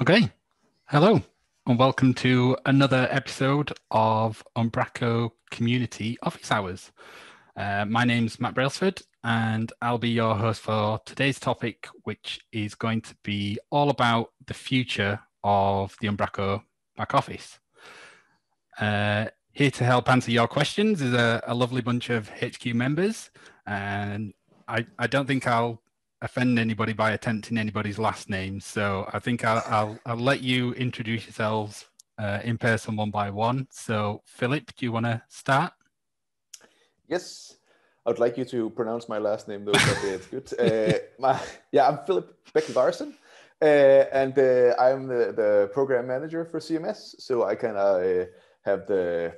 Okay. Hello, and welcome to another episode of Umbraco Community Office Hours. Uh, my name's Matt Brailsford, and I'll be your host for today's topic, which is going to be all about the future of the Umbraco back office. Uh, here to help answer your questions is a, a lovely bunch of HQ members, and I, I don't think I'll offend anybody by attempting anybody's last name. So I think I'll, I'll, I'll let you introduce yourselves uh, in person one by one. So Filip, do you want to start? Yes, I would like you to pronounce my last name though. It's good. Uh, my, yeah, I'm Filip Bech-Larsen, uh, and uh, I'm the, the program manager for CMS. So I kind of uh, have the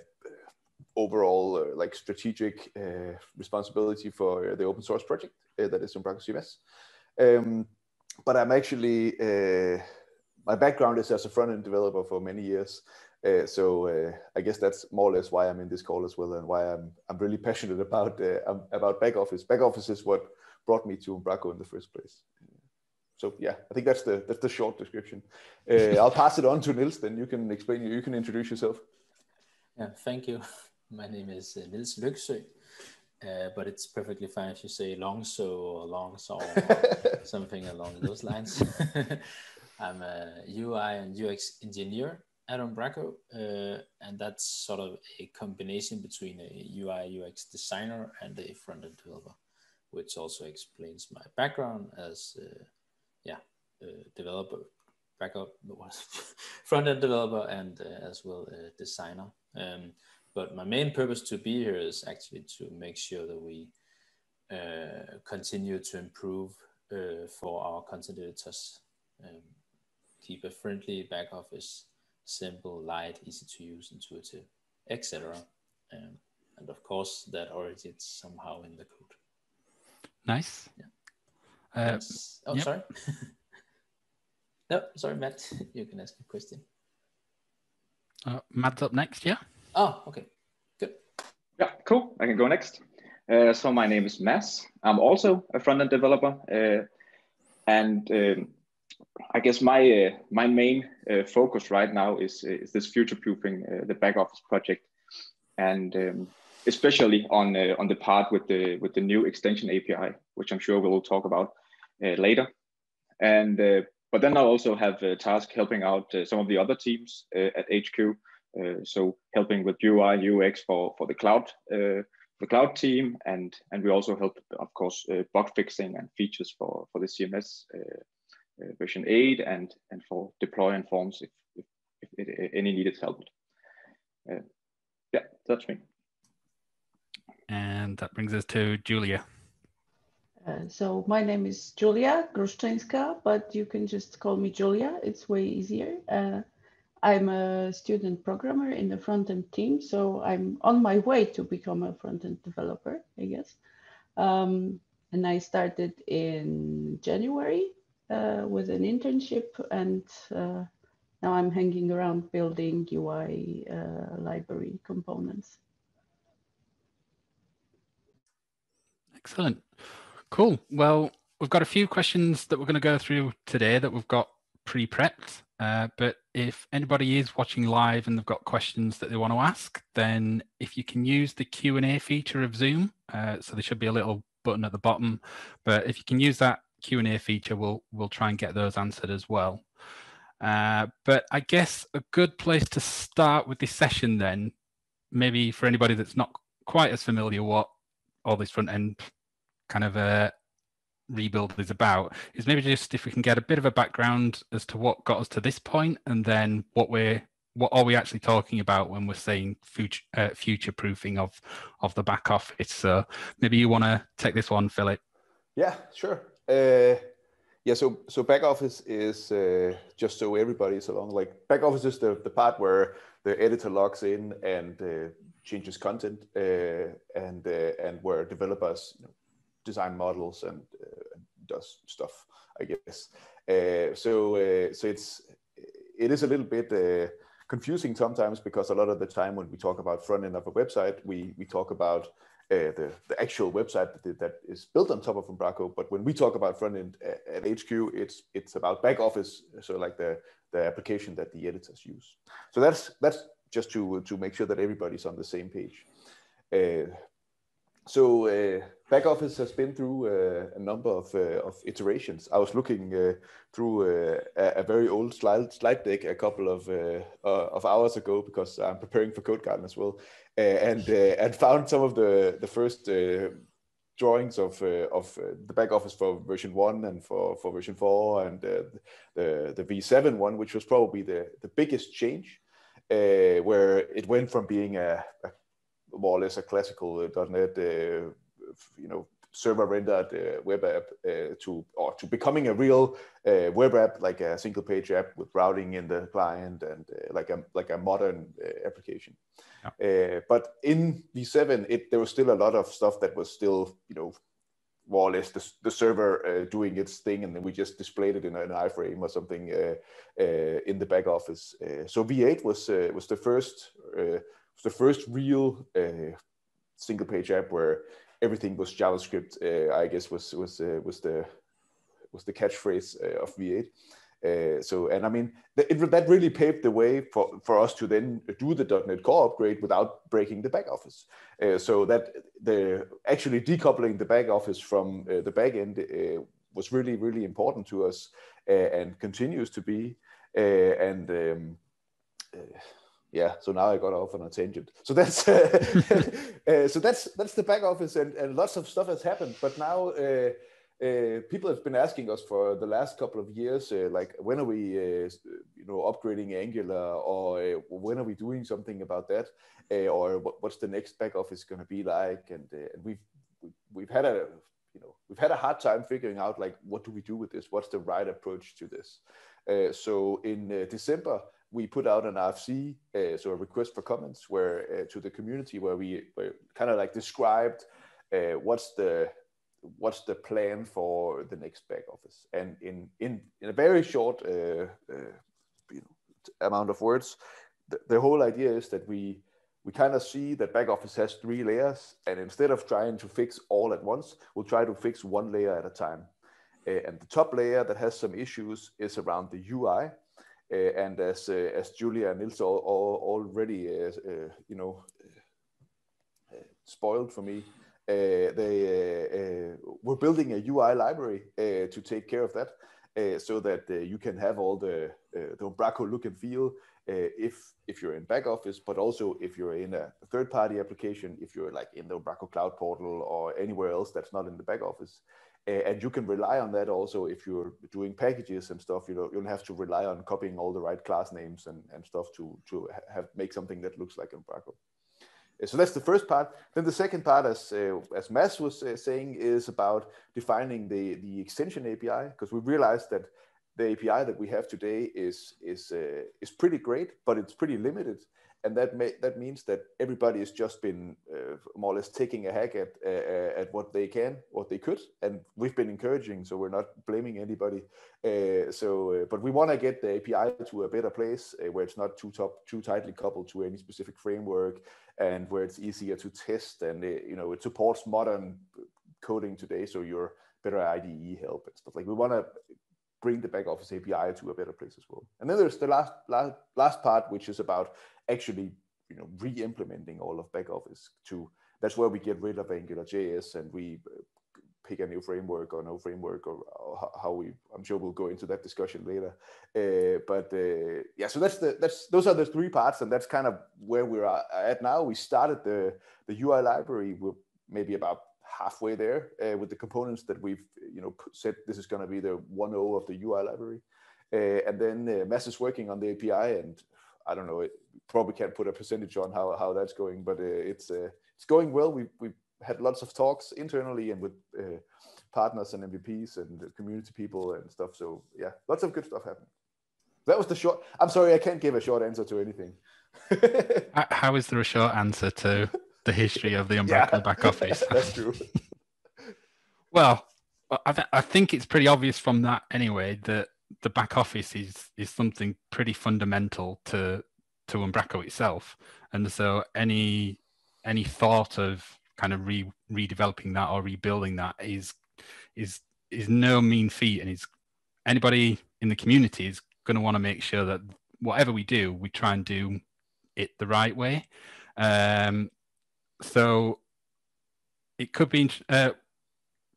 overall uh, like strategic uh, responsibility for the open source project that is Umbraco CMS. Um, but I'm actually uh, my background is as a front end developer for many years. Uh, so uh, I guess that's more or less why I'm in this call as well, and why I'm I'm really passionate about um, about back office. Back office is what brought me to Umbraco in the first place. So yeah, I think that's the that's the short description. I'll pass it on to Niels. Then you can explain. You can introduce yourself. Yeah, thank you. My name is uh, Niels Lyngsø, uh, but it's perfectly fine if you say Longso or Longsaw or something along those lines. I'm a UI and UX engineer at Umbraco, uh, and that's sort of a combination between a UI UX designer and a front-end developer, which also explains my background as, uh, yeah, developer, backup, front-end developer, and uh, as well a designer. Um, but my main purpose to be here is actually to make sure that we uh, continue to improve uh, for our content editors. Um, keep a friendly back office, simple, light, easy to use, intuitive, etc. Um, and of course, that originates somehow in the code. Nice. Yeah. Uh, oh, yep. sorry. no, sorry, Matt. You can ask a question. Uh, Matt's up next, yeah? Oh, okay. Good. Yeah, cool. I can go next. Uh, so my name is Mads. I'm also a front-end developer. Uh, and um, I guess my uh, my main uh, focus right now is, is this future-proofing uh, the back office project. And um, especially on uh, on the part with the with the new extension API, which I'm sure we'll talk about later. And but then I also have a task helping out some of the other teams at HQ so helping with UI, UX for, for the cloud, uh, the cloud team, and and we also help, of course, uh, bug fixing and features for for the CMS version eight, and and for deploying forms if if, if, if any needed help. yeah, that's me. And that brings us to Julia. Uh, so my name is Julia Gruszczyńska, but you can just call me Julia. It's way easier. Uh, I'm a student programmer in the front-end team, so I'm on my way to become a front-end developer, I guess. Um, and I started in January uh, with an internship, and uh, now I'm hanging around building UI uh, library components. Excellent. Cool. Well, we've got a few questions that we're going to go through today that we've got pre-prepped. Uh, but if anybody is watching live and they've got questions that they want to ask, then if you can use the Q&A feature of Zoom, uh, so there should be a little button at the bottom, but if you can use that Q&A feature, we'll, we'll try and get those answered as well. Uh, but I guess a good place to start with this session then, maybe for anybody that's not quite as familiar what all this front end kind of uh, rebuild is about is maybe just if we can get a bit of a background as to what got us to this point and then what we're what are we actually talking about when we're saying future uh, future proofing of of the back office. So maybe you want to take this one philip. Yeah sure. Uh, yeah so so back office is uh, just so everybody's along like back office is the, the part where the editor logs in and uh, changes content uh, and uh, and where developers you know, design models and uh, does stuff, I guess. Uh, so uh, so it's it is a little bit confusing sometimes because a lot of the time when we talk about front end of a website, we we talk about uh, the, the actual website that, that is built on top of Umbraco. But when we talk about front end at, at HQ, it's it's about back office, so like the the application that the editors use. So that's that's just to to make sure that everybody's on the same page. Uh, so uh, back office has been through uh, a number of, uh, of iterations. I was looking uh, through uh, a, a, very old slide, slide deck a couple of uh, of hours ago because I'm preparing for CodeGarden as well, and and found some of the the first drawings of of the back office for version one and for, for version four and the the V7 one, which was probably the the biggest change, where it went from being a, a more or less a classical uh, .NET, uh, you know, server rendered uh, web app to or to becoming a real web app, like a single page app with routing in the client and like a like a modern application. Yeah. but in V7, it there was still a lot of stuff that was still you know more or less the, the server uh, doing its thing, and then we just displayed it in an iframe or something uh, uh, in the back office. so V8 was was the first the first real uh, single page app where everything was JavaScript. Uh, I guess was was uh, was the was the catchphrase uh, of V8. Uh, so and I mean it, that really paved the way for, for us to then do the .NET Core upgrade without breaking the back office. Uh, so that the actually decoupling the back office from the back end was really really important to us and continues to be. and um, yeah so now i got off on a tangent. So that's uh, so that's that's the back office and, and lots of stuff has happened. But now uh, uh, people have been asking us for the last couple of years uh, like when are we uh, you know upgrading angular or uh, when are we doing something about that? Or what, what's the next back office going to be like? And, and we've we've had a you know we've had a hard time figuring out like what do we do with this? What's the right approach to this? So in december we put out an RFC, uh, so a request for comments, where uh, to the community, where we kind of like described uh, what's the what's the plan for the next back office, and in in in a very short uh, uh, you know, amount of words, the, the whole idea is that we we kind of see that back office has three layers, and instead of trying to fix all at once, we'll try to fix one layer at a time. Uh, and the top layer that has some issues is around the UI, and as uh, as Julia and Niels all, all, already uh, you know spoiled for me, they we're building a UI library to take care of that. Uh, so that uh, you can have all the uh, the Umbraco look and feel if if you're in back office, but also if you're in a third party application, if you're like in the Umbraco Cloud Portal or anywhere else that's not in the back office, and you can rely on that also if you're doing packages and stuff you know you'll have to rely on copying all the right class names and, and stuff to to have make something that looks like Umbraco. So that's the first part. Then the second part, as uh, as Mads was uh, saying, is about defining the the extension API because we realized that the API that we have today is is uh, is pretty great, but it's pretty limited and that may, that means that everybody has just been uh, more or less taking a hack at uh, at what they can, what they could, and we've been encouraging. So we're not blaming anybody. Uh, so, uh, but we want to get the API to a better place uh, where it's not too top, too tightly coupled to any specific framework, and where it's easier to test, and uh, you know it supports modern coding today. So your better IDE help and stuff like we want to bring the back office API to a better place as well. And then there's the last last, last part, which is about actually you know re-implementing all of back office to that's where we get rid of Angular JS and we uh, pick a new framework or no framework or, or how we I'm sure we'll go into that discussion later. Uh, but uh, yeah, so that's the that's those are the three parts, and that's kind of where we're at now. We started the the UI library. We're maybe about halfway there uh, with the components that we've you know said this is going to be the 1.0 of the UI library. Uh, and then uh, Mads is working on the API, and I don't know, it probably can't put a percentage on how, how that's going, but uh, it's uh, it's going well. We we had lots of talks internally and with uh, partners and MVPs and community people and stuff. So yeah, lots of good stuff happening. That was the short. I'm sorry, I can't give a short answer to anything. how is there a short answer to the history of the Umbraco yeah, back office? That's true. well, I, th- I think it's pretty obvious from that anyway that the back office is is something pretty fundamental to to Umbraco itself, and so any any thought of kind of re redeveloping that or rebuilding that is is is no mean feat, and is anybody in the community is going to want to make sure that whatever we do, we try and do it the right way. Um, so it could be. Uh,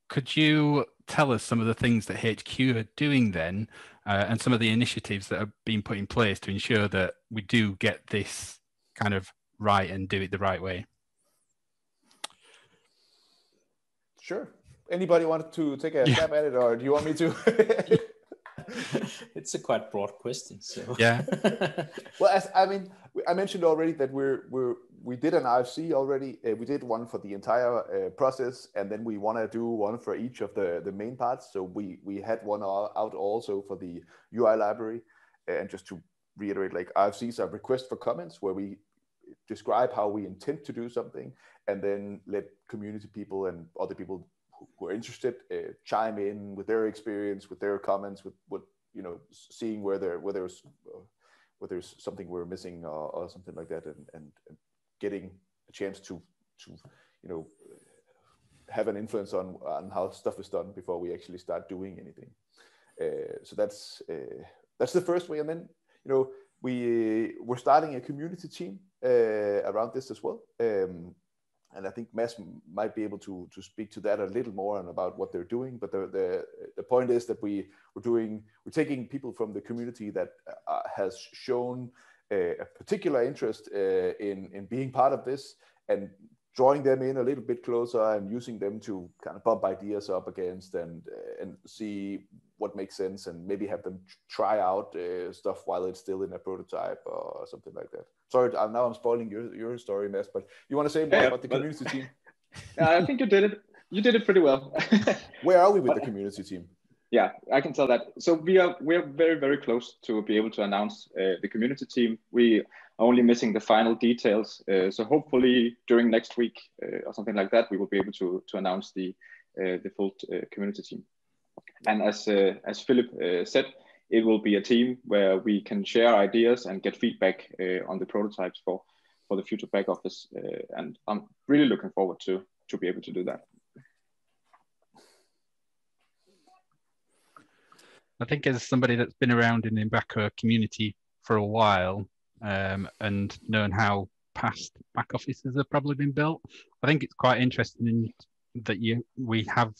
could you tell us some of the things that HQ are doing then, uh, and some of the initiatives that are being put in place to ensure that we do get this kind of right and do it the right way? Sure. Anybody want to take a yeah. stab at it, or do you want me to? it's a quite broad question. So yeah. well, as I mean, I mentioned already that we're we're we did an RFC already. Uh, we did one for the entire uh, process, and then we want to do one for each of the the main parts. So we we had one out also for the UI library, and just to reiterate, like RFCs are requests for comments where we describe how we intend to do something, and then let community people and other people who are interested uh, chime in with their experience, with their comments, with what you know, seeing where there where there's uh, where there's something we're missing or, or something like that, and, and, and getting a chance to to you know have an influence on on how stuff is done before we actually start doing anything. Uh, so that's uh, that's the first way, and then you know we we're starting a community team uh, around this as well. Um, and I think Mads might be able to to speak to that a little more and about what they're doing. But the the, the point is that we we're doing we're taking people from the community that uh, has shown a, a particular interest uh, in in being part of this and drawing them in a little bit closer and using them to kind of bump ideas up against and uh, and see what makes sense and maybe have them try out uh, stuff while it's still in a prototype or something like that. Sorry, I'm, now I'm spoiling your, your story, Mads, but you want to say more yeah, about the community team? I think you did it. You did it pretty well. Where are we with but, the community team? Yeah, I can tell that. So we are we are very very close to be able to announce uh, the community team. We are only missing the final details. Uh, so hopefully during next week uh, or something like that, we will be able to to announce the uh, the full uh, community team. And as uh, as Filip said, it will be a team where we can share ideas and get feedback on the prototypes for for the future back office. and I'm really looking forward to to be able to do that. I think as somebody that's been around in the Umbraco community for a while um, and known how past back offices have probably been built, I think it's quite interesting that you we have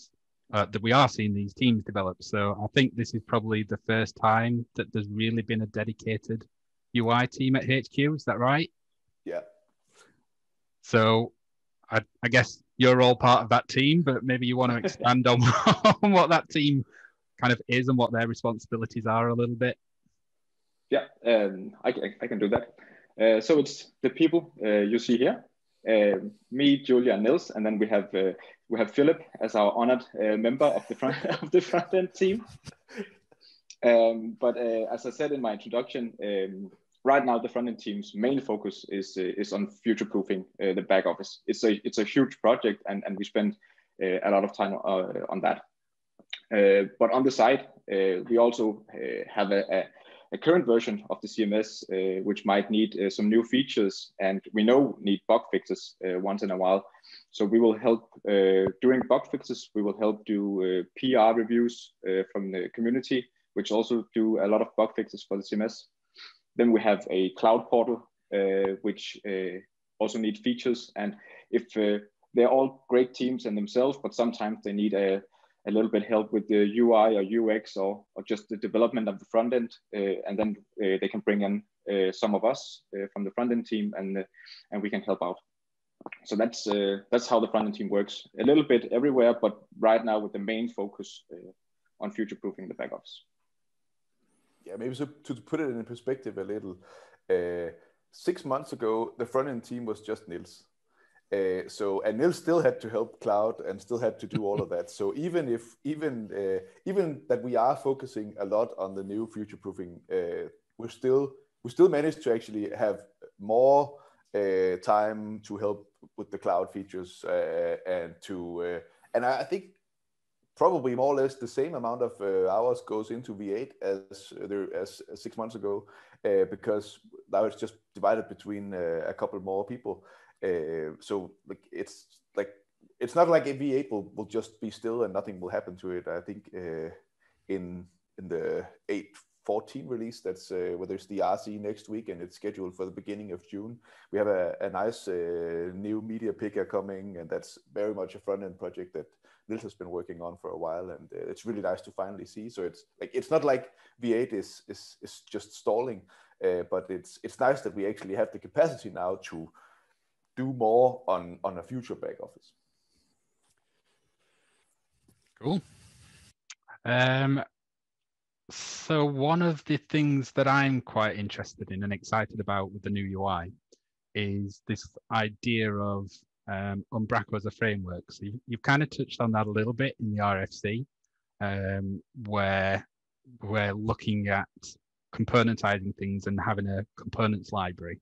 uh, that we are seeing these teams develop. So I think this is probably the first time that there's really been a dedicated UI team at HQ. Is that right? Yeah. So I, I guess you're all part of that team, but maybe you want to expand on, on what that team kind of is and what their responsibilities are a little bit? Yeah, um, I, I, can do that. Uh, so it's the people uh, you see here, uh, me, Julia, and Niels, and then we have uh, we have Filip as our honored uh, member of the front of the front end team. Um, but uh, as I said in my introduction, um, right now the front end team's main focus is is on future proofing the back office. It's a it's a huge project, and and we spend a lot of time on that. Uh, but on the side, uh, we also uh, have a, a, a, current version of the CMS, uh, which might need uh, some new features and we know need bug fixes uh, once in a while. So we will help doing bug fixes, we will help do PR reviews from the community, which also do a lot of bug fixes for the CMS. Then we have a cloud portal, which also need features. And if they're all great teams in themselves, but sometimes they need a, a little bit help with the UI or UX or, or just the development of the front end. Uh, and then uh, they can bring in uh, some of us uh, from the front end team and, uh, and we can help out. So that's, that's how the front end team works. A little bit everywhere, but right now with the main focus on future proofing the back office. Yeah, maybe so to put it in perspective a little, six months ago, the front end team was just Niels uh, so and Niels still had to help cloud and still had to do all of that. So even if even uh, even that we are focusing a lot on the new future proofing, uh, we're still we still managed to actually have more uh, time to help with the cloud features uh, and to uh, and I think probably more or less the same amount of hours goes into V8 as there as six months ago because now it's just divided between a couple more people. Uh, so like it's like it's not like a V8 will, will just be still and nothing will happen to it. I think uh, in in the 8.14 release, that's uh, where there's the RC next week and it's scheduled for the beginning of June. We have a, a nice uh, new media picker coming, and that's very much a front end project that Niels has been working on for a while, and uh, it's really nice to finally see. So it's like it's not like V8 is is is just stalling, uh, but it's it's nice that we actually have the capacity now to do more on on a future back office. Cool. Um, so one of the things that I'm quite interested in and excited about with the new UI is this idea of um, Umbraco as a framework. So you, you've kind of touched on that a little bit in the RFC, um, where we're looking at componentizing things and having a components library.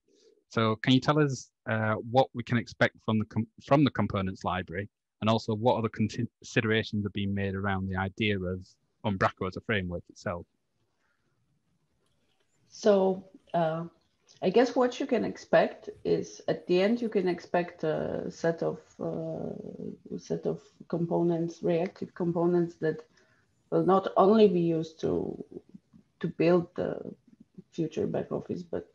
So can you tell us uh, what we can expect from the from the components library, and also what other considerations are being made around the idea of Umbraco as a framework itself? So uh, I guess what you can expect is at the end you can expect a set of uh, set of components, reactive components that will not only be used to to build the future back office, but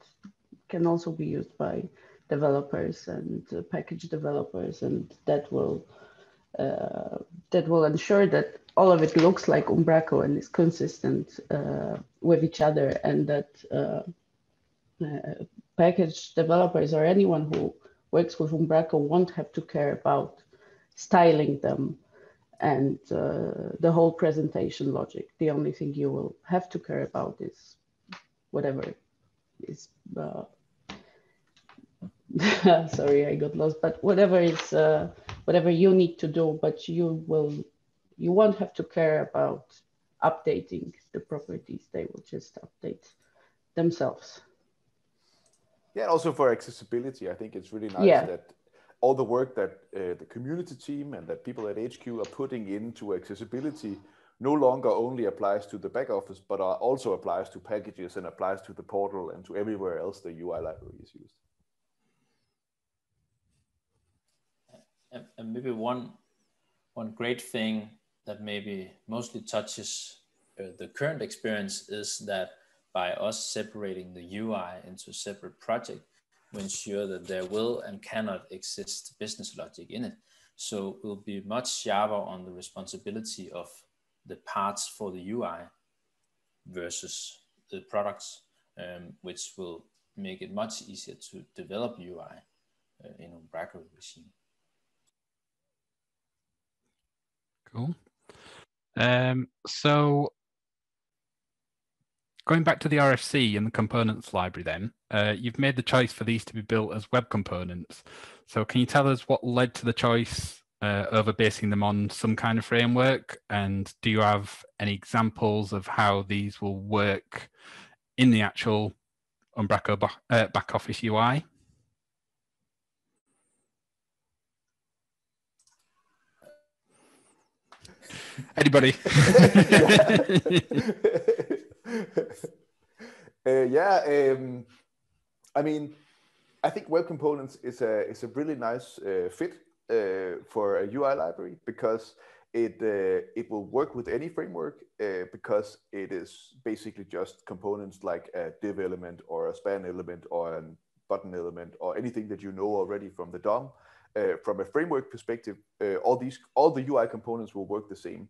can also be used by developers and uh, package developers, and that will uh, that will ensure that all of it looks like Umbraco and is consistent uh, with each other, and that uh, uh, package developers or anyone who works with Umbraco won't have to care about styling them and uh, the whole presentation logic. The only thing you will have to care about is whatever is. Sorry, I got lost. But whatever is uh, whatever you need to do, but you will you won't have to care about updating the properties. They will just update themselves. Yeah, also for accessibility, I think it's really nice yeah. that all the work that uh, the community team and that people at HQ are putting into accessibility no longer only applies to the back office, but also applies to packages and applies to the portal and to everywhere else the UI library is used. And maybe one one great thing that maybe mostly touches uh, the current experience is that by us separating the UI into separate project, we ensure that there will and cannot exist business logic in it. So we'll be much sharper on the responsibility of the parts for the UI versus the products, um, which will make it much easier to develop UI uh, in Umbraco regime. Cool. Um, so going back to the RFC and the components library then, uh, you've made the choice for these to be built as web components. So can you tell us what led to the choice uh, over basing them on some kind of framework? And do you have any examples of how these will work in the actual Umbraco uh, back office UI? Anybody? uh, yeah, um, I mean, I think web components is a is a really nice uh, fit uh, for a UI library because it uh, it will work with any framework uh, because it is basically just components like a div element or a span element or a button element or anything that you know already from the DOM. Uh, from a framework perspective, all these all the UI components will work the same.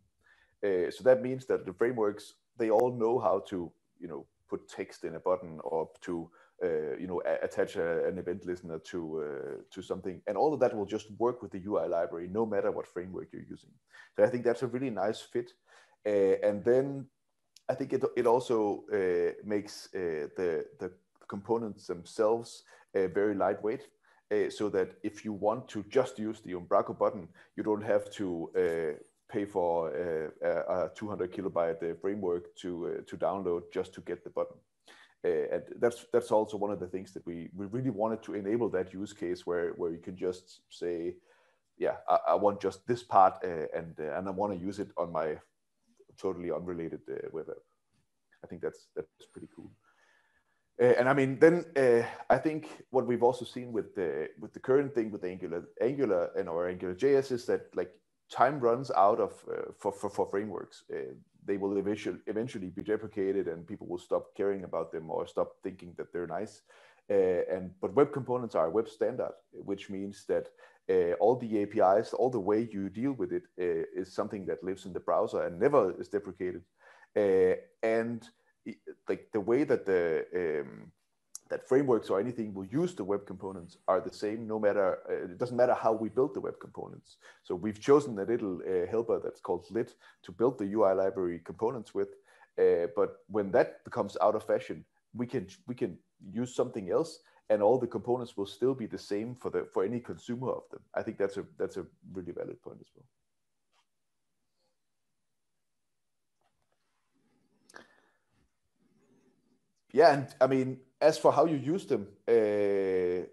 so that means that the frameworks they all know how to you know put text in a button or to uh, you know attach a, an event listener to uh, to something. And all of that will just work with the ui library no matter what framework you're using. So i think that's a really nice fit. Uh, and then i think it, it also uh, makes uh, the the components themselves uh, very lightweight so that if you want to just use the Umbraco button, you don't have to pay for a, a 200 kilobyte framework to to download just to get the button. Uh, and that's that's also one of the things that we we really wanted to enable that use case where where you can just say, yeah, I, I want just this part uh, and uh, and I want to use it on my totally unrelated web app. I think that's that's pretty cool. Uh, and I mean, then uh, I think what we've also seen with the with the current thing with Angular, Angular and or Angular JS is that like time runs out of uh, for, for for frameworks. They will eventually eventually be deprecated, and people will stop caring about them or stop thinking that they're nice. And but web components are a web standard, which means that all the APIs, all the way you deal with it, is something that lives in the browser and never is deprecated. and like the way that the um, that frameworks or anything will use the web components are the same no matter uh, it doesn't matter how we build the web components. So we've chosen a little uh, helper that's called lit to build the ui library components with uh, but when that becomes out of fashion we can we can use something else and all the components will still be the same for the for any consumer of them. I think that's a that's a really valid point as well yeah, and I mean, as for how you use them, uh,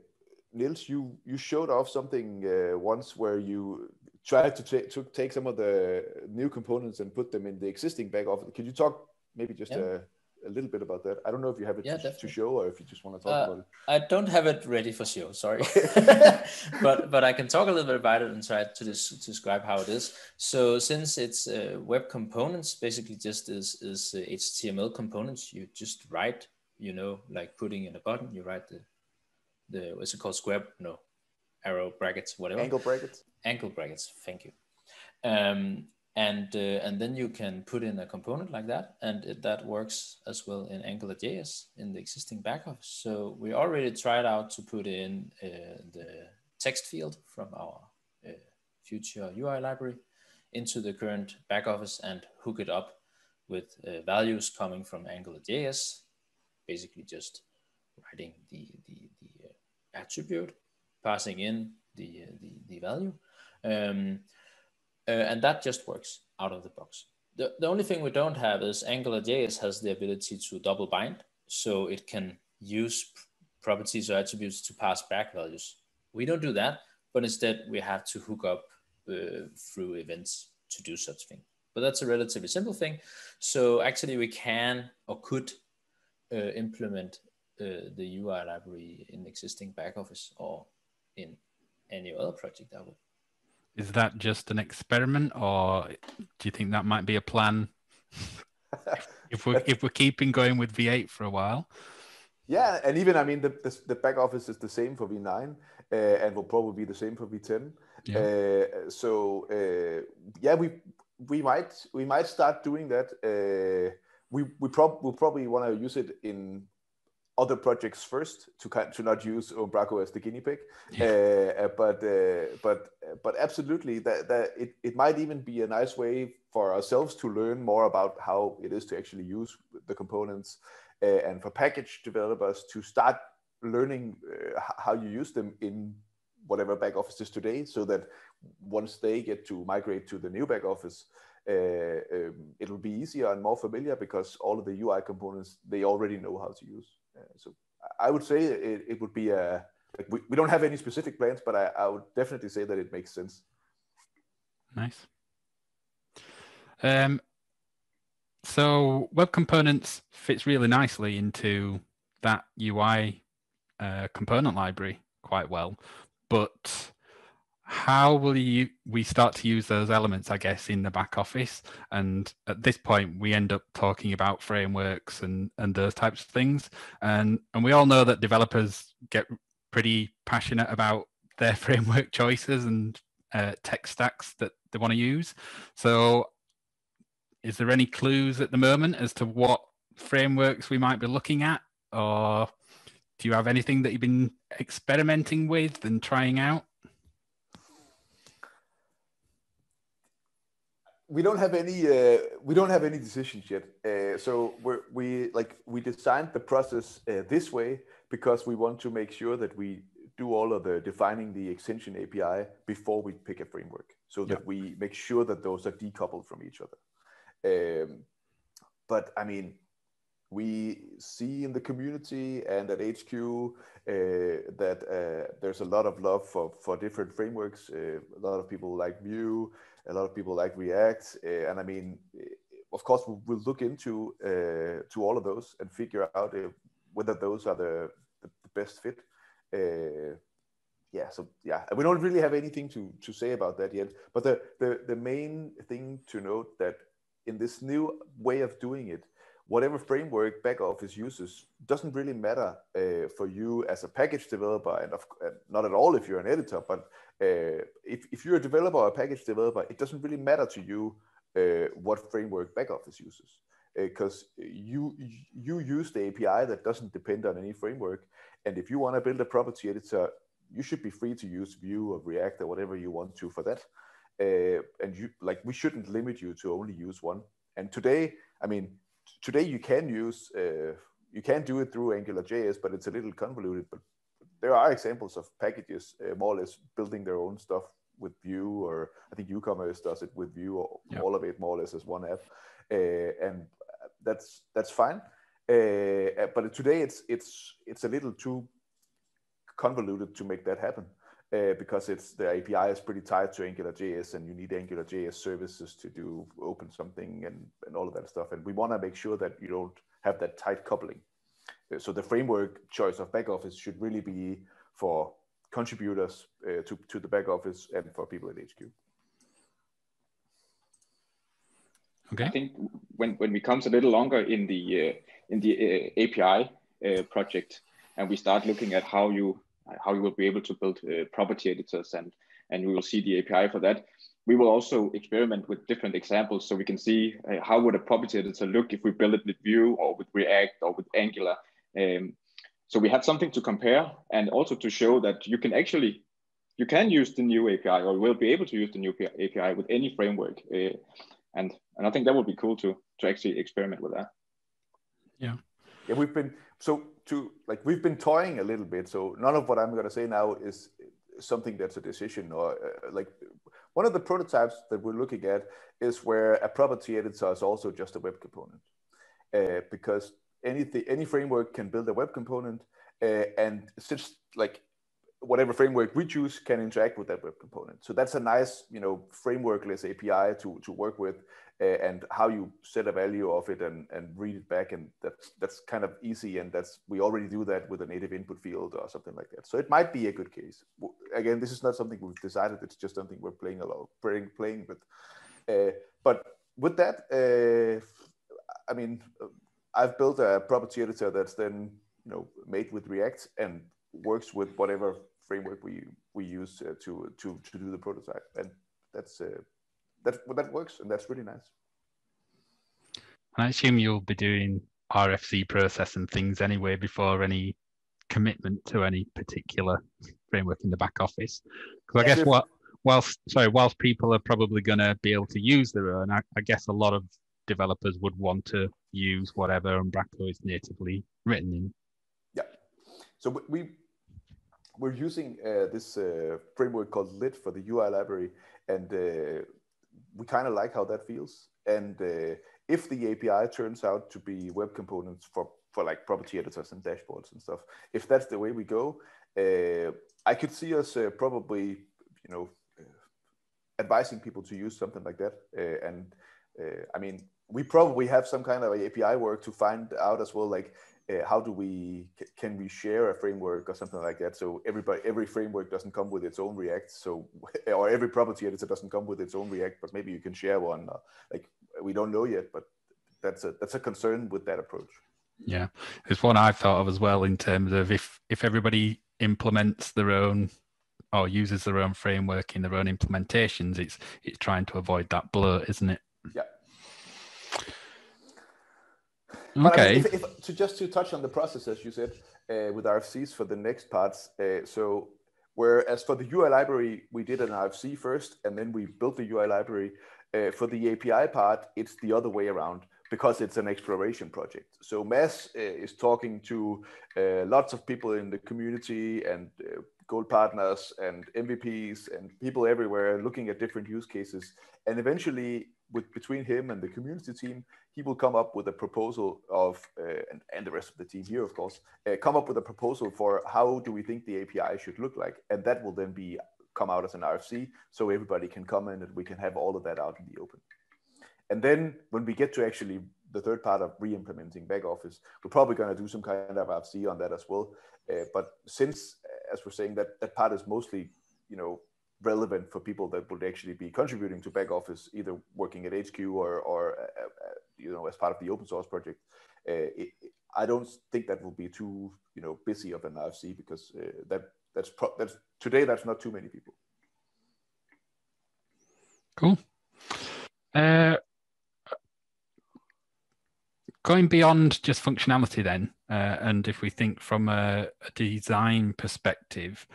Niels, you you showed off something uh, once where you tried to, ta- to take some of the new components and put them in the existing back office. Could you talk maybe just yeah. a, a, little bit about that? I don't know if you have it yeah, to, to, show or if you just want to talk uh, about it. I don't have it ready for show, sorry, but but I can talk a little bit about it and try to, dis- describe how it is. So since it's uh, web components, basically just is is HTML components, you just write you know, like putting in a button, you write the, the what's it called, square, no, arrow brackets, whatever. Angle brackets. Angle brackets, thank you. Um, and uh, and then you can put in a component like that, and it, that works as well in AngularJS in the existing backoffice. So we already tried out to put in uh, the text field from our uh, future UI library into the current back office and hook it up with uh, values coming from AngularJS basically just writing the, the, the uh, attribute, passing in the, uh, the, the value. Um, uh, and that just works out of the box. The, the only thing we don't have is AngularJS has the ability to double bind, so it can use properties or attributes to pass back values. We don't do that, but instead we have to hook up uh, through events to do such thing. But that's a relatively simple thing. So actually we can or could uh, implement uh, the UI library in existing back office or in any other project I would. Is that just an experiment, or do you think that might be a plan if we're if we're keeping going with V8 for a while? Yeah, and even I mean the the, the back office is the same for V9 uh, and will probably be the same for V10. Yeah. Uh, so uh, yeah, we we might we might start doing that. Uh, we we prob- will probably want to use it in other projects first to to not use Umbraco as the guinea pig. Yeah. Uh, uh, but uh, but but absolutely that that it, it might even be a nice way for ourselves to learn more about how it is to actually use the components uh, and for package developers to start learning uh, how you use them in whatever back offices today so that once they get to migrate to the new back office uh, um, it'll be easier and more familiar because all of the UI components they already know how to use. Uh, so I would say it, it would be a like we, we don't have any specific plans, but I, I would definitely say that it makes sense. Nice. Um, so web components fits really nicely into that UI uh, component library quite well, but how will you we start to use those elements i guess in the back office? And at this point we end up talking about frameworks and and those types of things. And and we all know that developers get pretty passionate about their framework choices and uh, tech stacks that they want to use. So is there any clues at the moment as to what frameworks we might be looking at? Or do you have anything that you've been experimenting with and trying out we don't have any uh, we don't have any decisions yet. Uh, so we're, we like we designed the process uh, this way because we want to make sure that we do all of the defining the extension API before we pick a framework, so that we make sure that those are decoupled from each other. Um, but I mean, we see in the community and at HQ uh, that uh, there's a lot of love for, for different frameworks. Uh, a lot of people like Vue, a lot of people like React, uh, and I mean, of course, we'll look into uh, to all of those and figure out uh, whether those are the, the, the best fit. Uh, yeah, so yeah, we don't really have anything to, to say about that yet. But the, the, the main thing to note that in this new way of doing it, whatever framework back office uses doesn't really matter uh, for you as a package developer and of, uh, not at all if you're an editor but uh, if, if you're a developer or a package developer it doesn't really matter to you uh, what framework back office uses because uh, you you use the api that doesn't depend on any framework and if you want to build a property editor you should be free to use vue or react or whatever you want to for that uh, and you like we shouldn't limit you to only use one and today i mean today you can use uh, you can do it through AngularJS, but it's a little convoluted. But there are examples of packages uh, more or less building their own stuff with Vue, or I think WooCommerce does it with Vue, or yep. all of it more or less as one app, uh, and that's that's fine. Uh, but today it's it's it's a little too convoluted to make that happen uh, because it's the API is pretty tied to AngularJS, and you need AngularJS services to do open something and, and all of that stuff. And we want to make sure that you don't have that tight coupling. Uh, so the framework choice of back office should really be for contributors uh, to, to the back office and for people at HQ. Okay. I think when, when we comes a little longer in the uh, in the uh, API uh, project, and we start looking at how you how you will be able to build uh, property editors and and we will see the API for that. We will also experiment with different examples so we can see uh, how would a property editor look if we build it with Vue or with React or with Angular. Um, so we have something to compare and also to show that you can actually you can use the new API or will be able to use the new API with any framework. Uh, and and I think that would be cool to to actually experiment with that. Yeah. Yeah, we've been so to like we've been toying a little bit. So none of what I'm going to say now is something that's a decision or uh, like one of the prototypes that we're looking at is where a property editor is also just a web component uh, because anything any framework can build a web component uh, and since like whatever framework we choose can interact with that web component so that's a nice you know frameworkless api to to work with uh, and how you set a value of it and, and read it back. And that's, that's kind of easy. And that's, we already do that with a native input field or something like that. So it might be a good case. Again, this is not something we've decided. It's just something we're playing a lot, playing, playing with. Uh, but with that, uh, I mean, I've built a property editor that's then, you know, made with React and works with whatever framework we we use uh, to to to do the prototype, and that's uh, that that works, and that's really nice. I assume you'll be doing RFC process and things anyway before any commitment to any particular framework in the back office. Because I guess what whilst sorry, whilst people are probably going to be able to use their own, I, I, guess a lot of developers would want to use whatever Umbraco is natively written in. Yeah. So we we're using uh, this uh, framework called Lit for the UI library, and uh, we kind of like how that feels. And uh, if the API turns out to be web components for, for like property editors and dashboards and stuff, if that's the way we go, uh, I could see us uh, probably, you know, uh, advising people to use something like that. Uh, and uh, I mean, we probably have some kind of API work to find out as well, like uh, how do we can we share a framework or something like that? So everybody every framework doesn't come with its own react so or every property editor doesn't come with its own react but maybe you can share one uh, like we don't know yet but that's a that's a concern with that approach. Yeah it's one i've thought of as well in terms of if if everybody implements their own or uses their own framework in their own implementations it's it's trying to avoid that blur isn't it? Yeah Okay. I mean, if, if, to just to touch on the process, as you said, uh, with RFCs for the next parts. Uh, so, whereas for the UI library, we did an RFC first, and then we built the UI library. Uh, for the API part, it's the other way around because it's an exploration project. So Mads uh, is talking to uh, lots of people in the community and uh, gold partners and MVPs and people everywhere looking at different use cases. And eventually, with between him and the community team, he will come up with a proposal of, uh, and, and, the rest of the team here, of course, uh, come up with a proposal for how do we think the API should look like, and that will then be come out as an RFC, so everybody can come in and we can have all of that out in the open. And then when we get to actually the third part of re-implementing back office. We're probably going to do some kind of RFC on that as well. Uh, but since, as we're saying, that that part is mostly, you know, relevant for people that would actually be contributing to back office, either working at HQ or, or uh, uh, you know, as part of the open source project. Uh, it, I don't think that will be too, you know, busy of an RFC because uh, that that's pro- that's today that's not too many people. Cool. Uh, going beyond just functionality, then, uh, and if we think from a, a design perspective,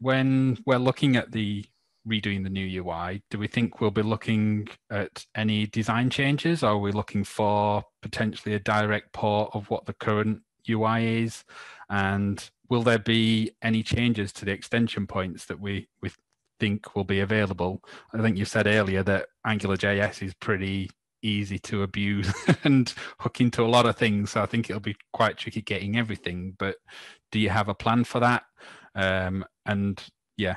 when we're looking at the redoing the new UI, do we think we'll be looking at any design changes? Are we looking for potentially a direct port of what the current UI is? And will there be any changes to the extension points that we, we think will be available? I think you said earlier that AngularJS is pretty easy to abuse and hook into a lot of things. So I think it'll be quite tricky getting everything. But do you have a plan for that? Um, and yeah.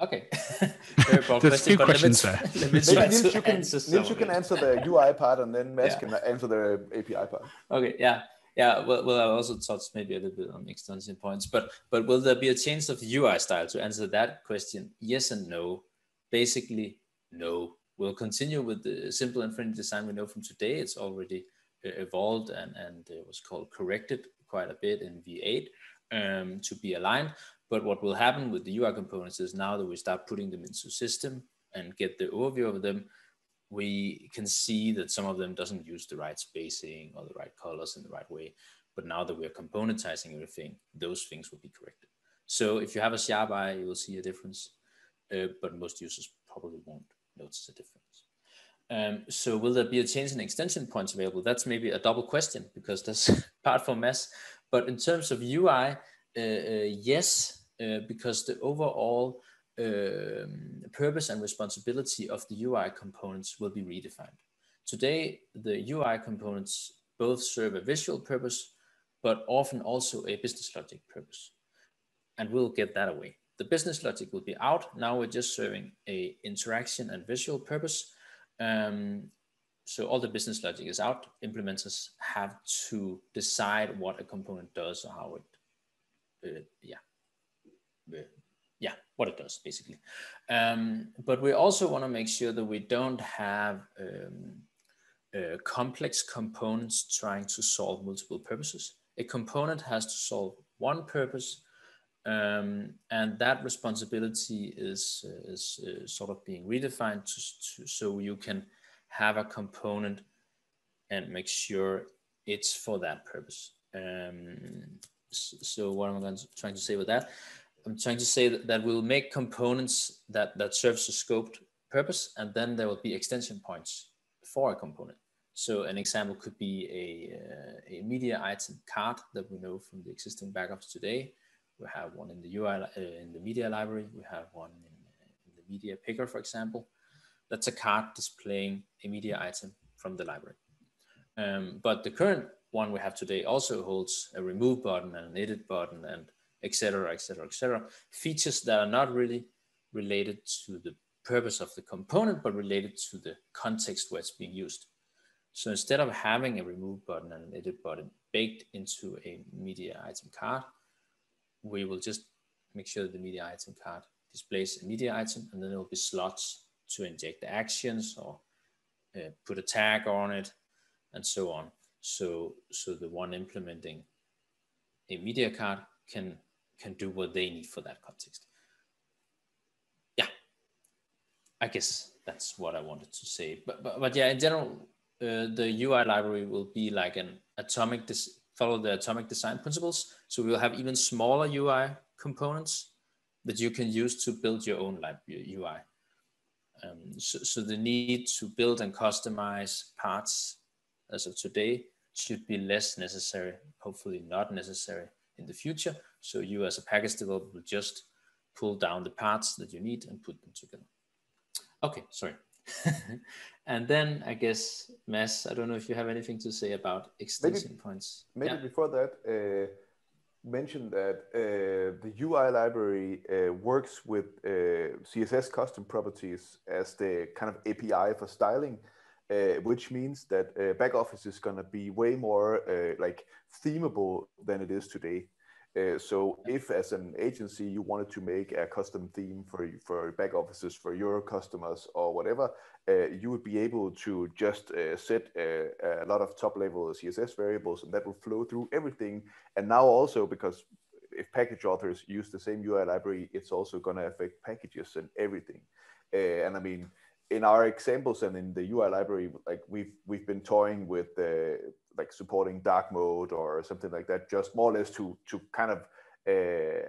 Okay. There's two questions there. Maybe Niels, you can, Niels, you can answer the UI part and then Mads yeah. can answer the API part. Okay, yeah. Yeah, well, well, I also touched maybe a little bit on extension points, but but will there be a change of UI style to answer that question? Yes and no. Basically, no. We'll continue with the simple and friendly design we know from today. It's already uh, evolved and and it was called corrected quite a bit in V8 um, to be aligned. But what will happen with the UI components is now that we start putting them into system and get the overview of them, we can see that some of them doesn't use the right spacing or the right colors in the right way. But now that we're componentizing everything, those things will be corrected. So if you have a sharp eye, you will see a difference, uh, but most users probably won't notice a difference. Um, so will there be a change in extension points available? That's maybe a double question because that's part for Mads. But in terms of UI, uh, uh, yes, uh, because the overall um, purpose and responsibility of the UI components will be redefined. Today, the UI components both serve a visual purpose, but often also a business logic purpose. And we'll get that away. The business logic will be out. Now we're just serving a interaction and visual purpose. Um, so all the business logic is out. Implementers have to decide what a component does or how it, uh, yeah, uh, yeah, what it does basically. Um, but we also want to make sure that we don't have um, uh, complex components trying to solve multiple purposes. A component has to solve one purpose, um, and that responsibility is, is uh, sort of being redefined to, to, so you can have a component and make sure it's for that purpose. Um, so what am I trying to say with that? I'm trying to say that, that we'll make components that, that serves a scoped purpose, and then there will be extension points for a component. So an example could be a, uh, a media item card that we know from the existing backoffice today. We have one in the UI, uh, in the media library. We have one in, in the media picker, for example. That's a card displaying a media item from the library. Um, but the current one we have today also holds a remove button and an edit button and etc., etc., etc. Features that are not really related to the purpose of the component, but related to the context where it's being used. So instead of having a remove button and an edit button baked into a media item card, we will just make sure that the media item card displays a media item and then there will be slots to inject the actions or uh, put a tag on it and so on. So, so the one implementing a media card can can do what they need for that context. Yeah, I guess that's what I wanted to say. But but, but yeah, in general, uh, the UI library will be like an atomic follow the atomic design principles. So we'll have even smaller UI components that you can use to build your own lab UI. Um, so, so the need to build and customize parts as of today should be less necessary, hopefully not necessary in the future. So you as a package developer will just pull down the parts that you need and put them together. Okay, sorry. and then I guess, Mads, I don't know if you have anything to say about extension maybe, points. Maybe yeah. before that, uh, mention that uh, the UI library uh, works with uh, CSS custom properties as the kind of API for styling. uh, which means that uh, back office is going to be way more uh, like themable than it is today. Uh, so if as an agency you wanted to make a custom theme for for back offices for your customers or whatever, uh, you would be able to just uh, set a, a, lot of top level CSS variables and that will flow through everything. And now also because if package authors use the same UI library, it's also going to affect packages and everything. Uh, and I mean, in our examples and in the UI library, like we've we've been toying with uh, like supporting dark mode or something like that, just more or less to to kind of uh,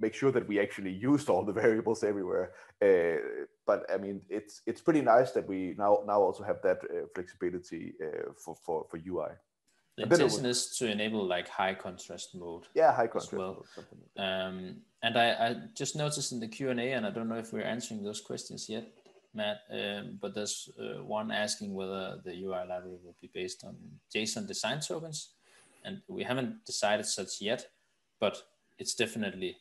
make sure that we actually used all the variables everywhere. Uh, but I mean, it's it's pretty nice that we now now also have that uh, flexibility uh, for for for UI. The intention is to enable like high contrast mode. Yeah, high contrast well. mode. Um, and I, I just noticed in the Q and A, and I don't know if we're answering those questions yet, Matt. Um, but there's uh, one asking whether the UI library will be based on JSON design tokens, and we haven't decided such yet, but it's definitely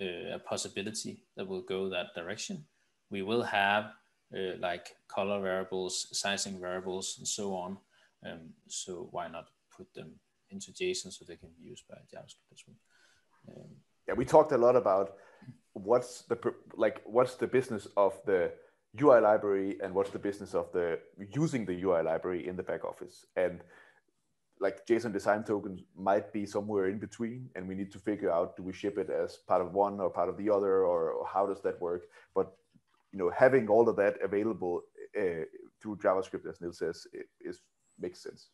uh, a possibility that will go that direction. We will have uh, like color variables, sizing variables, and so on. Um, so why not put them into JSON so they can be used by JavaScript as well? Um, yeah, we talked a lot about what's the like what's the business of the UI library and what's the business of the using the UI library in the back office. And like JSON design tokens might be somewhere in between, and we need to figure out do we ship it as part of one or part of the other, or, or how does that work? But you know, having all of that available uh, through JavaScript, as Neil says, is makes sense.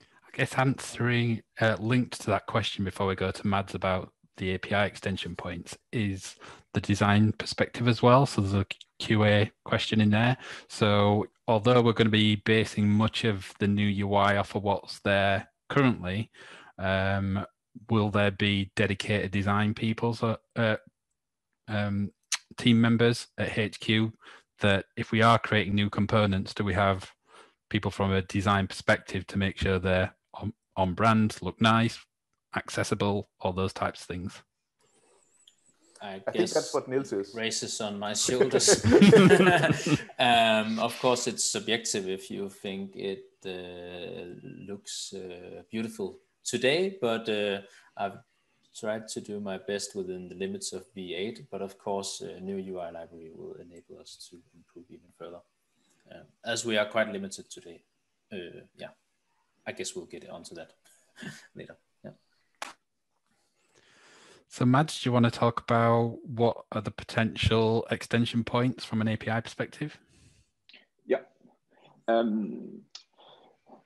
I guess answering uh, linked to that question before we go to Mads about the API extension points is the design perspective as well. So there's a QA question in there. So although we're going to be basing much of the new UI off of what's there currently, um, will there be dedicated design people, so, uh, um, team members at HQ that if we are creating new components, do we have people from a design perspective to make sure they're on, on brand, look nice, accessible, all those types of things. I, I think that's what Niels is. Races on my shoulders. um, of course, it's subjective if you think it uh, looks uh, beautiful today, but uh, I've tried to do my best within the limits of V8. But of course, a new UI library will enable us to improve even further, um, as we are quite limited today. Uh, yeah, I guess we'll get onto that later. So, Mads, do you want to talk about what are the potential extension points from an API perspective? Yeah. Um,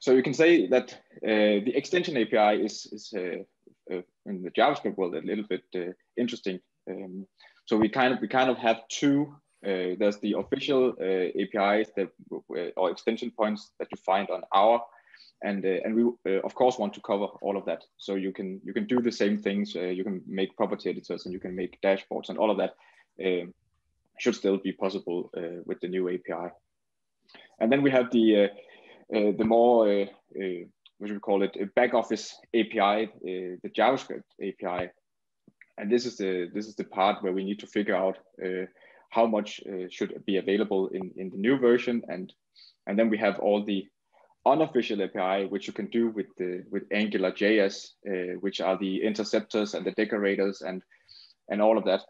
so you can say that uh, the extension API is, is uh, uh, in the JavaScript world a little bit uh, interesting. Um, so we kind of we kind of have two. Uh, there's the official uh, APIs that or extension points that you find on our and uh, and we uh, of course want to cover all of that. So you can you can do the same things uh, you can make property editors and you can make dashboards and all of that um, should still be possible uh, with the new api and then we have the uh, uh, the more what do we call it back office api the javascript api and this is the this is the part where we need to figure out how much should be available in in the new version. And and then we have all the unofficial API, which you can do with the with Angular JS, uh, which are the interceptors and the decorators and and all of that.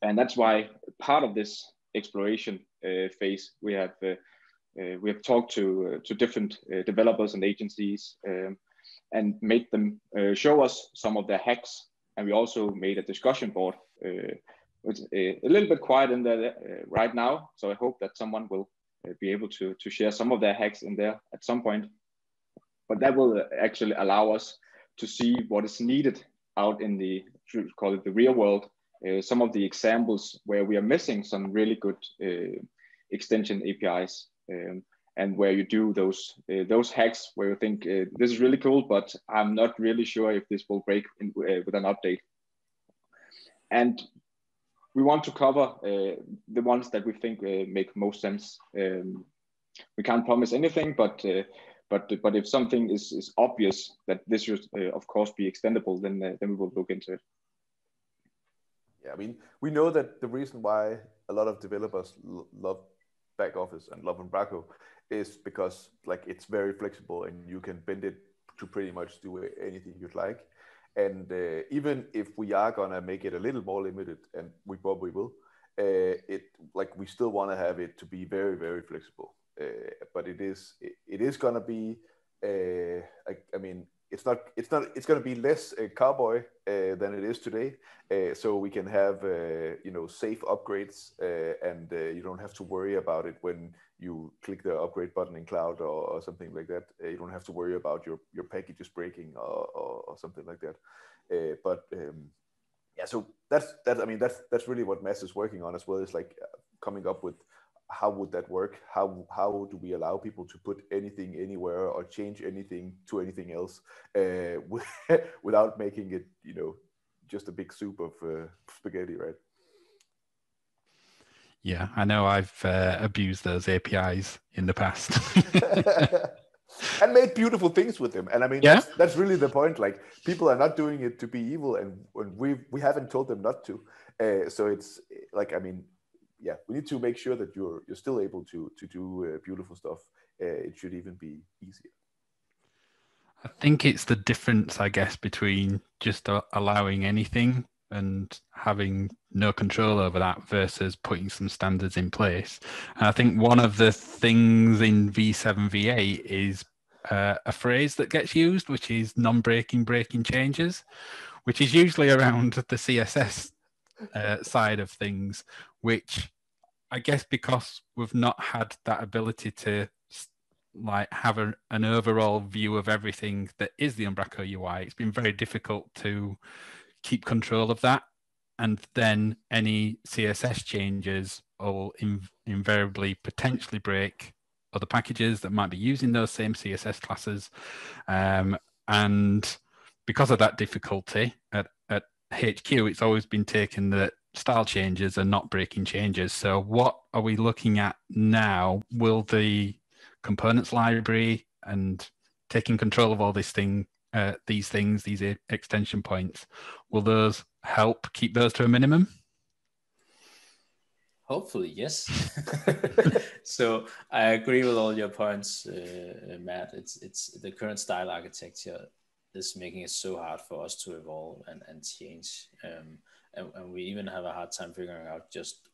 And that's why part of this exploration uh, phase we have uh, uh we have talked to uh, to different developers and agencies um, and made them show us some of their hacks. And we also made a discussion board. it's a, a, little bit quiet in there right now, so I hope that someone will be able to, to share some of their hacks in there at some point. But that will uh, actually allow us to see what is needed out in the, call it the real world, uh, some of the examples where we are missing some really good uh, extension APIs. Um, and where you do those uh, those hacks where you think uh, this is really cool, but I'm not really sure if this will break in, with an update. And we want to cover uh, the ones that we think uh, make most sense. Um, we can't promise anything, but uh, but but if something is, is obvious that this should of course be extendable, then then we will look into it. Yeah, I mean, we know that the reason why a lot of developers love back office and love Umbraco is because like it's very flexible and you can bend it to pretty much do anything you'd like. And uh, even if we are gonna make it a little more limited, and we probably will, uh, it like we still want to have it to be very very flexible. Uh, but it is it, it is gonna be. Uh, I, I mean, it's not it's not it's going to be less uh, cowboy uh, than it is today uh, so we can have uh, you know safe upgrades uh, and uh, you don't have to worry about it when you click the upgrade button in cloud or, or something like that. You don't have to worry about your your packages breaking or, or, or something like that. But um, yeah so that's that i mean that's that's really what Mads is working on as well. Is like coming up with how would that work? How how do we allow people to put anything anywhere or change anything to anything else uh, without making it, you know, just a big soup of uh, spaghetti, right? Yeah, I know I've uh, abused those APIs in the past. and made beautiful things with them. And I mean, yeah. that's, that's, really the point. Like people are not doing it to be evil, and, and we we haven't told them not to. Uh, so it's like I mean, yeah, we need to make sure that you're you're still able to to do uh, beautiful stuff. Uh, it should even be easier. I think it's the difference, I guess, between just uh, allowing anything and having no control over that versus putting some standards in place. And I think one of the things in V7 V8 is uh, a phrase that gets used, which is non-breaking breaking changes, which is usually around the CSS uh, side of things, which I guess because we've not had that ability to like have a, an overall view of everything that is the Umbraco UI, it's been very difficult to keep control of that. And then any CSS changes will inv- invariably potentially break other packages that might be using those same CSS classes. Um, and because of that difficulty at, HQ, it's always been taken that style changes are not breaking changes. So what are we looking at now? Will the components library and taking control of all this thing, uh, these things, these extension points, will those help keep those to a minimum? Hopefully, yes. so I agree with all your points, uh, Matt. It's it's the current style architecture is making it so hard for us to evolve and, and change. Um, and, and we even have a hard time figuring out just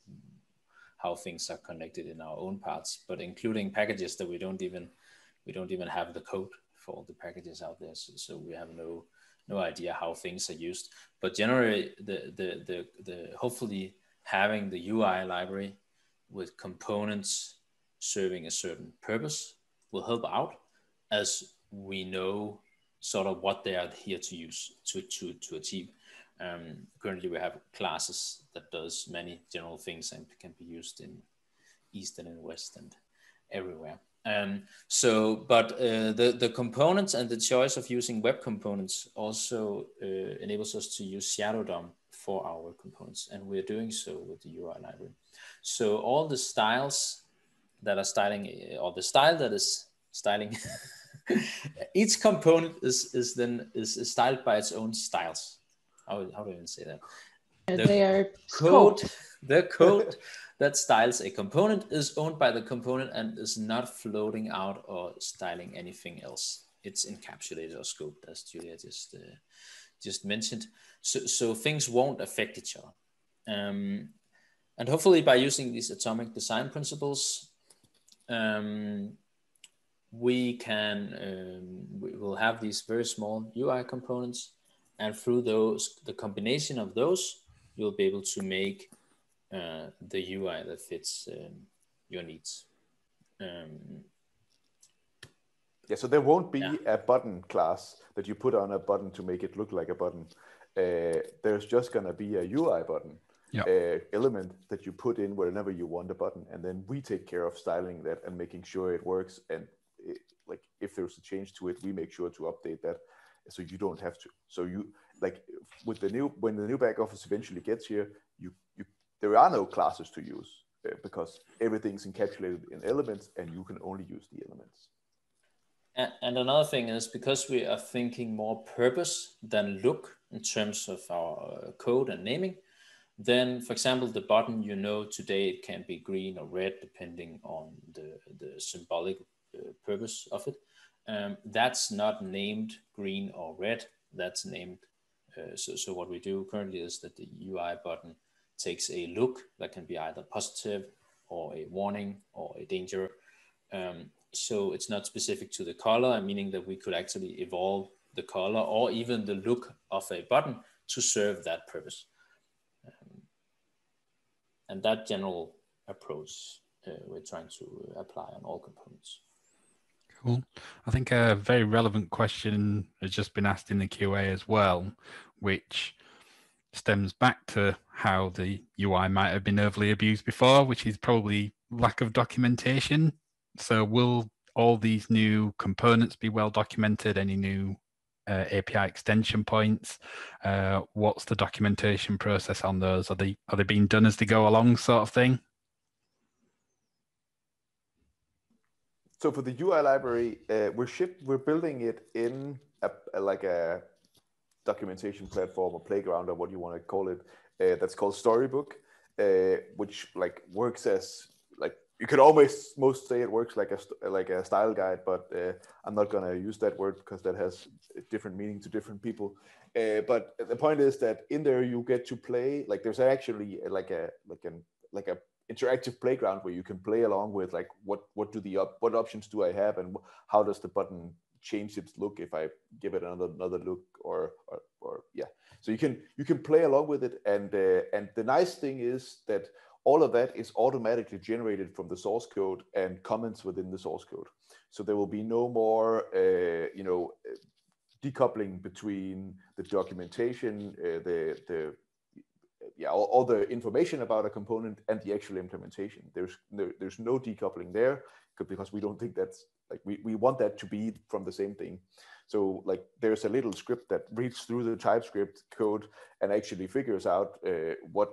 how things are connected in our own parts, but including packages that we don't even we don't even have the code for all the packages out there. So, so we have no no idea how things are used. But generally, the the the, the hopefully having the UI library with components serving a certain purpose will help out as we know sort of what they are here to use to to to achieve um, currently, we have classes that does many general things and can be used in East and in West and everywhere. Um, so, but uh, the, the components and the choice of using web components also uh, enables us to use Shadow DOM for our components, and we're doing so with the UI library. So all the styles that are styling, or the style that is styling, each component is, is then is, is styled by its own styles how, how do I even say that? The they are code, the code that styles a component is owned by the component and is not floating out or styling anything else. It's encapsulated or scoped, as Julia just uh, just mentioned. So, so things won't affect each other. Um, and hopefully, by using these atomic design principles, um, we can um, we will have these very small UI components and through those the combination of those you'll be able to make uh, the ui that fits um, your needs um, yeah so there won't be yeah. a button class that you put on a button to make it look like a button uh, there's just going to be a ui button yeah. uh, element that you put in whenever you want a button and then we take care of styling that and making sure it works and like if there's a change to it we make sure to update that so you don't have to. So you like with the new when the new back office eventually gets here, you you there are no classes to use uh, because everything's encapsulated in elements, and you can only use the elements. And, another thing is because we are thinking more purpose than look in terms of our code and naming, then, for example, the button, you know, today it can be green or red depending on the, the symbolic uh, purpose of it. Um, that's not named green or red. That's named. Uh, so, so what we do currently is that the UI button takes a look that can be either positive or a warning or a danger. Um, so it's not specific to the color, meaning that we could actually evolve the color or even the look of a button to serve that purpose. Um, and that general approach uh, we're trying to apply on all components. Cool. I think a very relevant question has just been asked in the QA as well, which stems back to how the UI might have been overly abused before, which is probably lack of documentation. So, will all these new components be well documented? Any new uh, API extension points? Uh, what's the documentation process on those? Are they are they being done as they go along, sort of thing? So for the UI library, uh, we're ship we're building it in a, a, like a documentation platform or playground or what you want to call it. Uh, that's called Storybook, uh, which like works as like you could almost most say it works like a like a style guide, but uh, I'm not gonna use that word because that has different meaning to different people. Uh, but the point is that in there you get to play like there's actually like a like an like a interactive playground where you can play along with like what what do the up what options do I have and how does the button change its look if I give it another another look or or, or yeah. So you can you can play along with it and uh, and the nice thing is that all of that is automatically generated from the source code and comments within the source code. So there will be no more uh, you know decoupling between the documentation uh, the the yeah, all, all, the information about a component and the actual implementation. There's there, there's no decoupling there because we don't think that's like we, we want that to be from the same thing. So like there's a little script that reads through the TypeScript code and actually figures out uh, what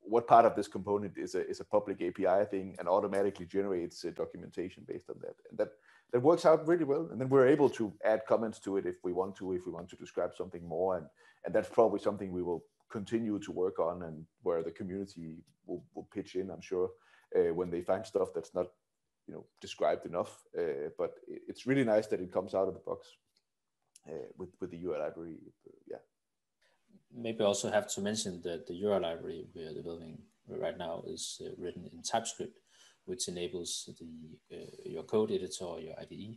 what part of this component is a is a public API thing and automatically generates documentation based on that. And that that works out really well. And then we're able to add comments to it if we want to, if we want to describe something more. And and that's probably something we will continue to work on and where the community will, will pitch in, I'm sure, uh, when they find stuff that's not, you know, described enough. Uh, but it's really nice that it comes out of the box uh, with, with the UI library. yeah. Maybe also have to mention that the UI library we are developing right now is uh, written in TypeScript, which enables the uh, your code editor or your IDE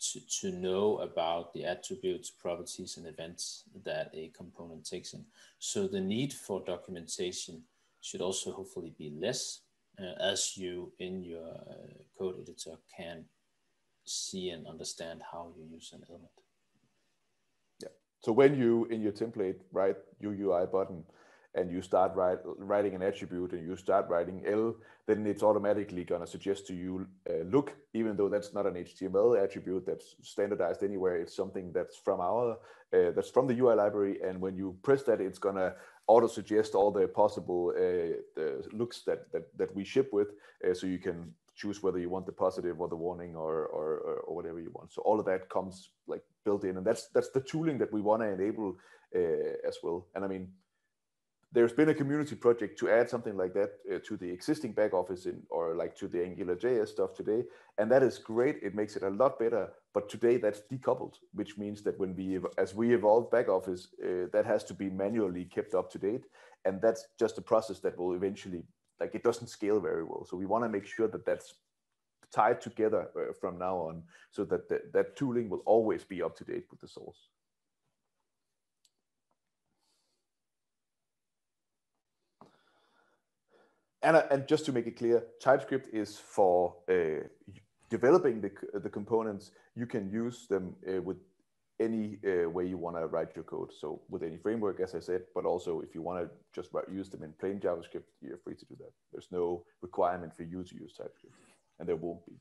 to, to know about the attributes, properties, and events that a component takes in. So the need for documentation should also hopefully be less uh, as you in your uh, code editor can see and understand how you use an element. Yeah. So when you in your template write your UI button, and you start write, writing an attribute and you start writing L, then it's automatically going to suggest to you uh, look, even though that's not an HTML attribute that's standardized anywhere. It's something that's from our, uh, that's from the UI library. And when you press that, it's going to auto suggest all the possible uh, the looks that, that, that we ship with. Uh, so you can choose whether you want the positive or the warning or, or, or, whatever you want. So all of that comes like built in. And that's, that's the tooling that we want to enable uh, as well. And I mean, there's been a community project to add something like that uh, to the existing back office in, or like to the Angular JS stuff today. And that is great. It makes it a lot better. But today that's decoupled, which means that when we, as we evolve back office, uh, that has to be manually kept up to date. And that's just a process that will eventually, like it doesn't scale very well. So we want to make sure that that's tied together uh, from now on so that that tooling will always be up to date with the source. And, uh, and just to make it clear, TypeScript is for uh, developing the, the components. You can use them uh, with any uh, way you want to write your code. So with any framework, as I said, but also if you want to just use them in plain JavaScript, you're free to do that. There's no requirement for you to use TypeScript, and there won't be.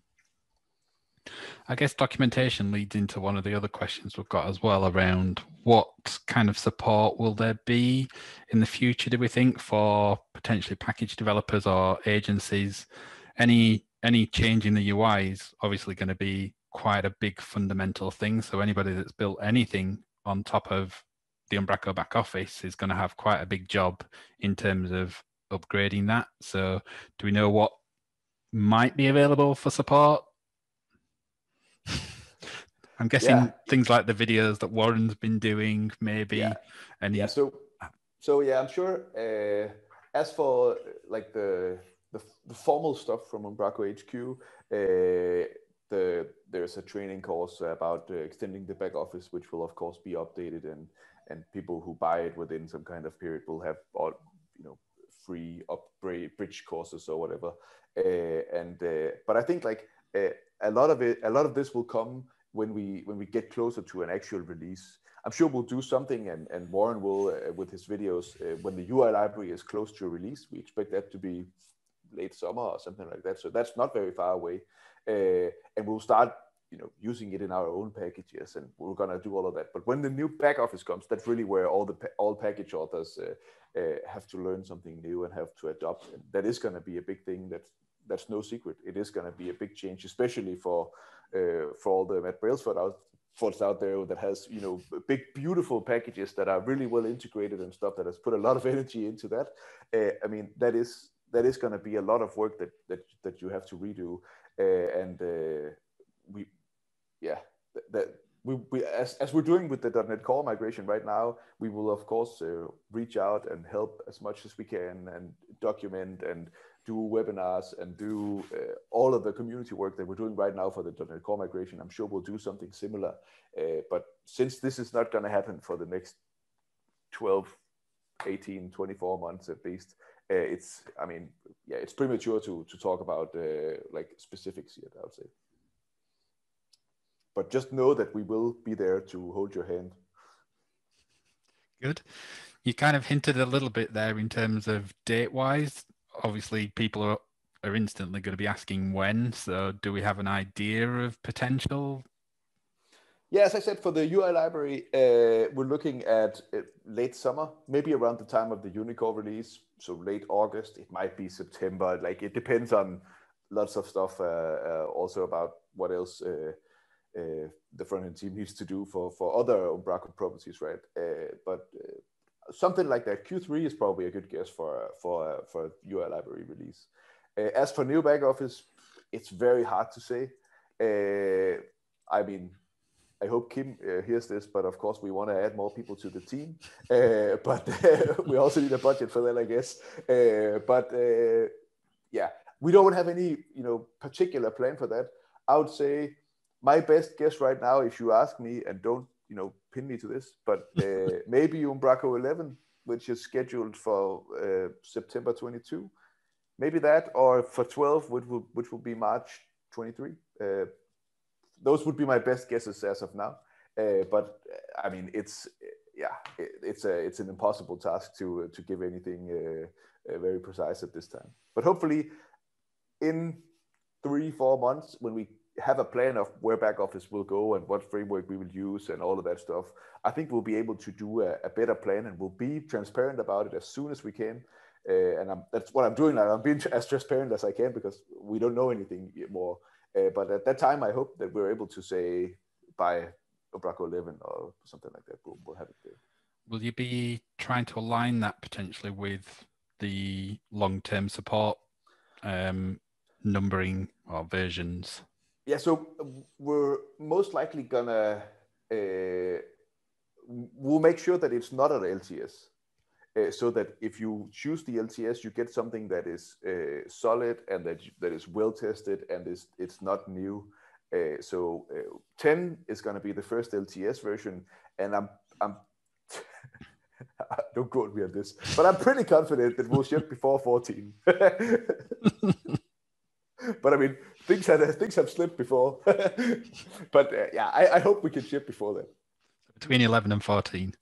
I guess documentation leads into one of the other questions we've got as well around what kind of support will there be in the future, do we think, for potentially package developers or agencies? Any any change in the UI is obviously going to be quite a big fundamental thing. So anybody that's built anything on top of the Umbraco back office is going to have quite a big job in terms of upgrading that. So, do we know what might be available for support? I'm guessing yeah. things like the videos that Warren's been doing, maybe. Yeah. And yeah. So, so yeah, I'm sure. Uh, as for like the, the, the formal stuff from Umbraco HQ, uh, the there's a training course about uh, extending the back office, which will of course be updated, and and people who buy it within some kind of period will have all you know free upgrade bridge courses or whatever. Uh, and uh, but I think like uh, a lot of it, a lot of this will come when we when we get closer to an actual release. I'm sure we'll do something, and, and Warren will uh, with his videos uh, when the UI library is close to release. We expect that to be late summer or something like that. So that's not very far away, uh, and we'll start you know using it in our own packages, and we're gonna do all of that. But when the new back office comes, that's really where all the all package authors uh, uh, have to learn something new and have to adopt. And that is gonna be a big thing. That's that's no secret. It is gonna be a big change, especially for uh, for all the Matt Brailsford out folks out there that has you know big beautiful packages that are really well integrated and stuff that has put a lot of energy into that. Uh, i mean that is that is going to be a lot of work that that, that you have to redo. Uh, and uh, we yeah that we, we as, as we're doing with the .NET Core migration right now, we will of course uh, reach out and help as much as we can and document and do webinars and do uh, all of the community work that we're doing right now for the .NET Core migration. I'm sure we'll do something similar. Uh, but since this is not going to happen for the next 12, 18, 24 months at least, uh, it's, I mean, yeah, it's premature to, to talk about uh, like specifics yet, I would say. But just know that we will be there to hold your hand. Good. You kind of hinted a little bit there in terms of date wise obviously people are, are instantly going to be asking when. So, do we have an idea of potential? Yeah, as I said, for the UI library, uh, we're looking at uh, late summer, maybe around the time of the Unicore release. So late August, it might be September. Like it depends on lots of stuff. Uh, uh also about what else uh, the front end team needs to do for for other Umbraco properties, right? but something like that. Q3 is probably a good guess for for for UI library release. Uh, as for new back office, it's very hard to say. Uh, I mean, I hope Kim uh, hears this, but of course we want to add more people to the team. Uh, but we also need a budget for that, I guess. Uh, but uh, yeah, we don't have any you know particular plan for that. I would say my best guess right now, if you ask me, and don't you know pin me to this, but uh, maybe Umbraco 11, which is scheduled for uh, September 22, maybe that, or for 12, which will which will be March 23. Uh, those would be my best guesses as of now. Uh, but uh, I mean, it's yeah, it, it's a it's an impossible task to to give anything uh, very precise at this time. But hopefully, in three four months when we have a plan of where back office will go and what framework we will use and all of that stuff, I think we'll be able to do a, a better plan and we'll be transparent about it as soon as we can. Uh, and I'm, that's what I'm doing now. I'm being as transparent as I can because we don't know anything more. Uh, but at that time, I hope that we're able to say by Umbraco 11 or something like that, we'll, we'll have it there. Will you be trying to align that potentially with the long-term support um, numbering or versions? Yeah, so we're most likely gonna uh, we'll make sure that it's not an LTS, uh, so that if you choose the LTS, you get something that is uh, solid and that that is well tested and is it's not new. Uh, so uh, 10 is going to be the first LTS version, and I'm I'm don't quote me on this, but I'm pretty confident that we'll ship before 14. but I mean, things have things have slipped before. but uh, yeah, I, I, hope we can ship before then. Between eleven and fourteen.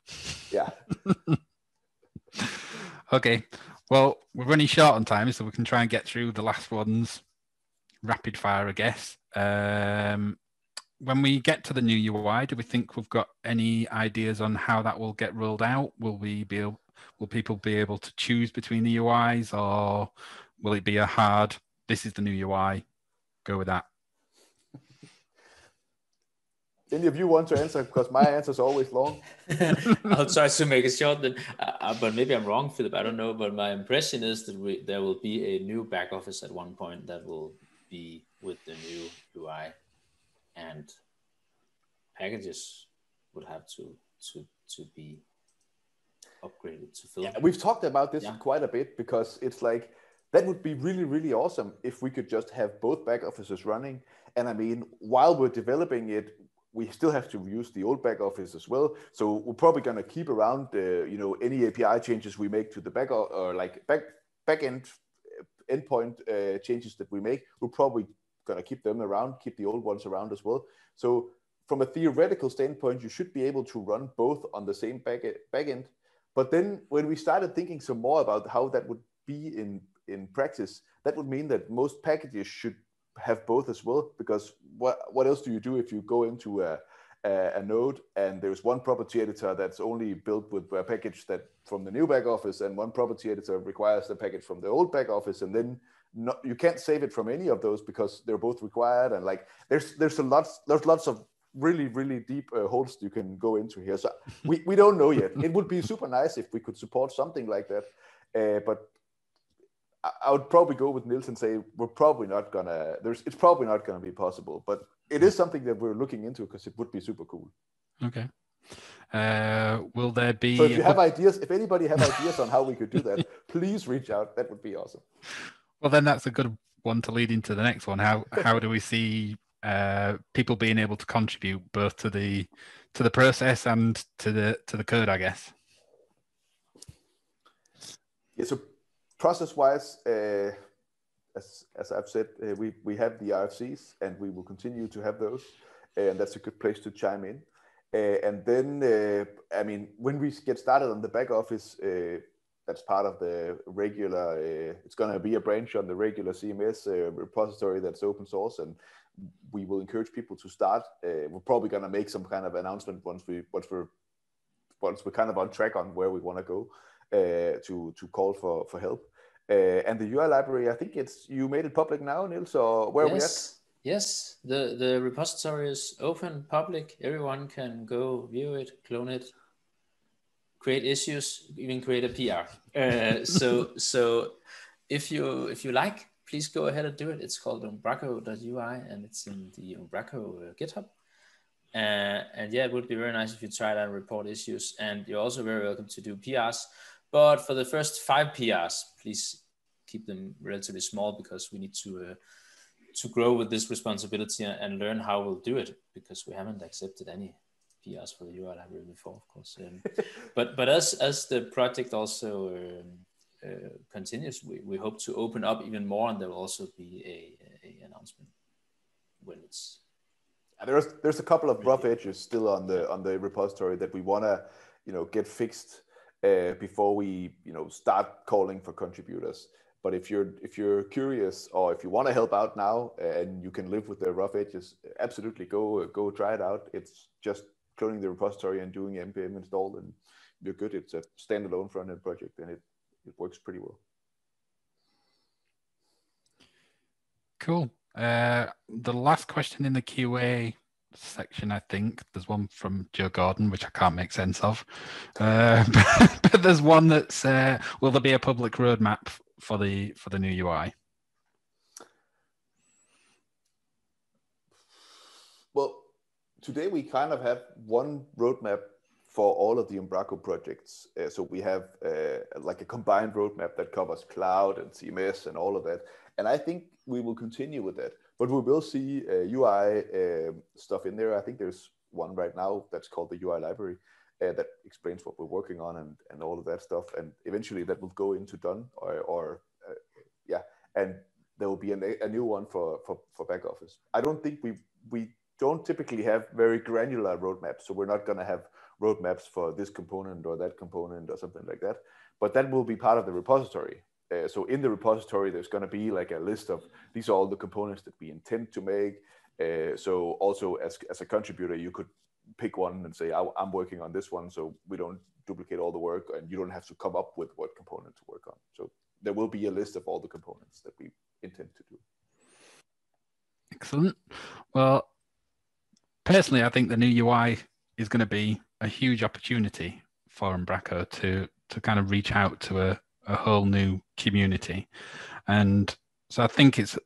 Yeah. okay. Well, we're running short on time, so we can try and get through the last ones rapid fire, I guess. Um, when we get to the new UI, do we think we've got any ideas on how that will get rolled out? Will we be able, will people be able to choose between the UIs, or will it be a hard? This is the new UI go with that? any of you want to answer? Because my answer is always long. I'll try to make it short then. Uh, uh, but maybe I'm wrong, Filip. I don't know. But my impression is that we, there will be a new back office at one point that will be with the new UI, and packages would have to to to be upgraded to fill. Yeah, we've talked about this yeah. quite a bit because it's like that would be really really awesome if we could just have both back offices running. And I mean, while we're developing it, we still have to use the old back office as well. So we're probably going to keep around, uh, you know, any API changes we make to the back or like back back end endpoint uh, changes that we make. We're probably going to keep them around, keep the old ones around as well. So from a theoretical standpoint, you should be able to run both on the same back, back end. But then when we started thinking some more about how that would be in, in practice, that would mean that most packages should have both as well, because what, what else do you do if you go into a, a, a node and there's one property editor that's only built with a package that from the new back office and one property editor requires the package from the old back office and then not, you can't save it from any of those because they're both required and like there's there's a lot there's lots of really really deep uh, holes you can go into here. So we, we don't know yet. It would be super nice if we could support something like that uh, but I, would probably go with Niels and say we're probably not gonna there's it's probably not gonna be possible but it is something that we're looking into because it would be super cool okay uh, will there be so if you have ideas if anybody have ideas on how we could do that please reach out that would be awesome well then that's a good one to lead into the next one how how do we see uh, people being able to contribute both to the to the process and to the to the code, I guess. Yeah. So process-wise, uh, as as I've said, uh, we we have the RFCs and we will continue to have those, and that's a good place to chime in. Uh, and then, uh, I mean, when we get started on the back office, uh, that's part of the regular. Uh, it's going to be a branch on the regular CMS uh, repository that's open source, and we will encourage people to start. Uh, we're probably going to make some kind of announcement once we once we're kind of on track on where we want to go uh, to to call for for help. Uh, and the UI library, I think it's you made it public now, Niels, or where yes. are we at? Yes, the the repository is open, public. Everyone can go view it, clone it, create issues, even create a PR. Uh, so so if you if you like please go ahead and do it. It's called umbraco.ui and it's in the Umbraco uh, GitHub. Uh, and yeah, it would be very nice if you try that and report issues. And you're also very welcome to do PRs. But for the first five PRs, please keep them relatively small because we need to uh, to grow with this responsibility and learn how we'll do it because we haven't accepted any PRs for the UI library before, of course. Um, but but as as the project also um, uh, continues, we, we hope to open up even more, and there will also be a, a announcement when it's. There's there's a couple of rough edges still on the on the repository that we want to, you know, get fixed uh, before we you know start calling for contributors. But if you're if you're curious or if you want to help out now and you can live with the rough edges, absolutely go go try it out. It's just cloning the repository and doing npm install and you're good. It's a standalone front end project and it it works pretty well. Cool. Uh, the last question in the QA section, I think there's one from Joe Gordon, which I can't make sense of. Uh, but, but, there's one that's uh, will there be a public roadmap for the for the new UI? Well, today we kind of have one roadmap for all of the Umbraco projects. Uh, so we have uh, like a combined roadmap that covers cloud and CMS and all of that. And I think we will continue with that. But we will see uh, UI um, stuff in there. I think there's one right now that's called the UI library uh, that explains what we're working on and, and all of that stuff. And eventually that will go into done or, or uh, yeah. And there will be a, a new one for, for, for back office. I don't think we, we don't typically have very granular roadmaps. So we're not going to have roadmaps for this component or that component or something like that. But that will be part of the repository. Uh, so in the repository, there's going to be like a list of these are all the components that we intend to make. Uh, so also as, as a contributor, you could pick one and say, I'm working on this one. So we don't duplicate all the work and you don't have to come up with what component to work on. So there will be a list of all the components that we intend to do. Excellent. Well, personally, I think the new UI is going to be a huge opportunity for Umbraco to to kind of reach out to a, a whole new community, and so I think it's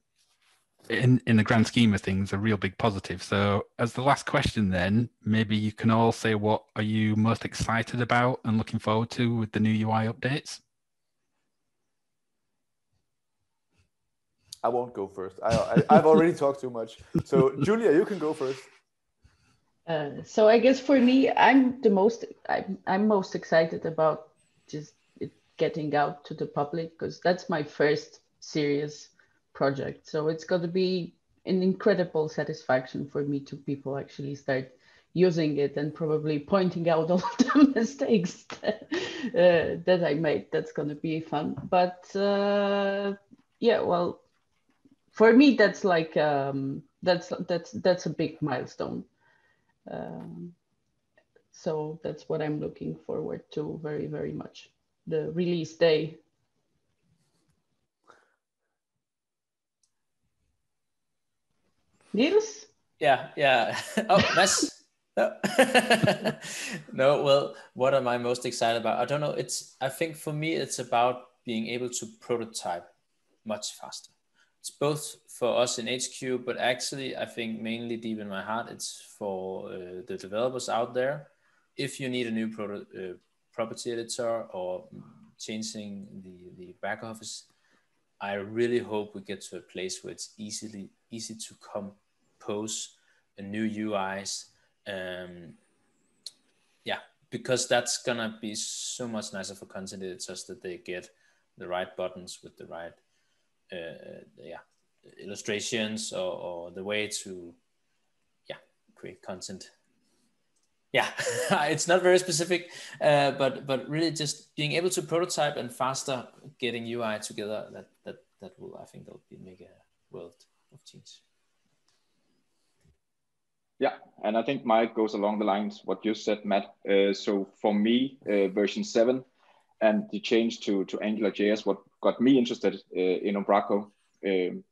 in in the grand scheme of things a real big positive. So as the last question, then maybe you can all say what are you most excited about and looking forward to with the new UI updates. I won't go first. I, I have already talked too much. So Julia, you can go first. Uh, so I guess for me, I'm the most I'm, I'm most excited about just it getting out to the public because that's my first serious project. So it's going to be an incredible satisfaction for me to people actually start using it and probably pointing out all of the mistakes that, uh, that I made. That's going to be fun. But uh, yeah, well, for me, that's like um, that's that's that's a big milestone. Um, so that's what I'm looking forward to very, very much. The release day. Niels? Yeah, yeah. Oh, nice. no. no, well, what am I most excited about? I don't know. It's I think for me it's about being able to prototype much faster. It's both for us in HQ, but actually, I think mainly deep in my heart, it's for uh, the developers out there. If you need a new pro- uh, property editor or changing the, the back office, I really hope we get to a place where it's easily easy to compose a new UIs. Um, yeah, because that's gonna be so much nicer for content editors that they get the right buttons with the right uh, yeah illustrations or, or the way to yeah create content yeah it's not very specific uh, but but really just being able to prototype and faster getting ui together that that that will i think that will be make a world of change. Yeah and i think mike goes along the lines what you said Mads. Uh, so for me uh, version 7 and the change to to angular js what got me interested uh, in umbraco um,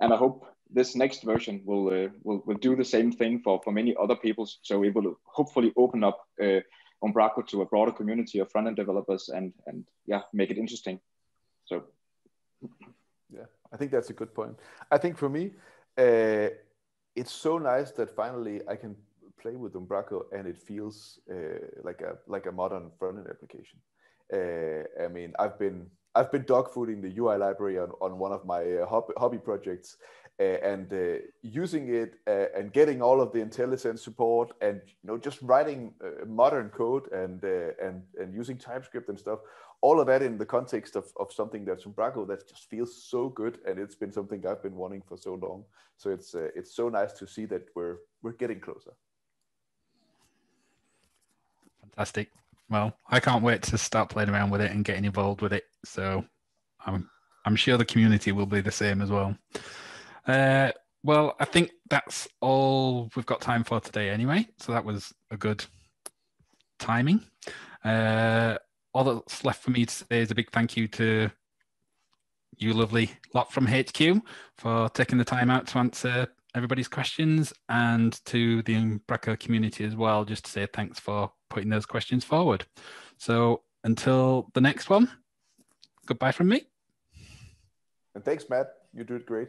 and I hope this next version will uh, will will do the same thing for for many other people. So it will hopefully open up uh, Umbraco to a broader community of front end developers and and yeah, make it interesting. So yeah, I think that's a good point. I think for me, uh, it's so nice that finally I can play with Umbraco and it feels uh, like a like a modern front end application. Uh, I mean, I've been I've been dogfooding the UI library on, on one of my uh, hobby, hobby projects and uh, using it uh, and getting all of the IntelliSense support and you know just writing uh, modern code and uh, and and using TypeScript and stuff. All of that in the context of, of something that's Umbraco that just feels so good, and it's been something I've been wanting for so long. So it's it's so nice to see that we're we're getting closer. Fantastic well, I can't wait to start playing around with it and getting involved with it. So I'm I'm sure the community will be the same as well. Uh, well, I think that's all we've got time for today, anyway. So that was a good timing. Uh, all that's left for me to say is a big thank you to you, lovely lot from HQ, for taking the time out to answer everybody's questions and to the Umbraco community as well, just to say thanks for putting those questions forward. So until the next one, goodbye from me. And thanks, Matt. You did great.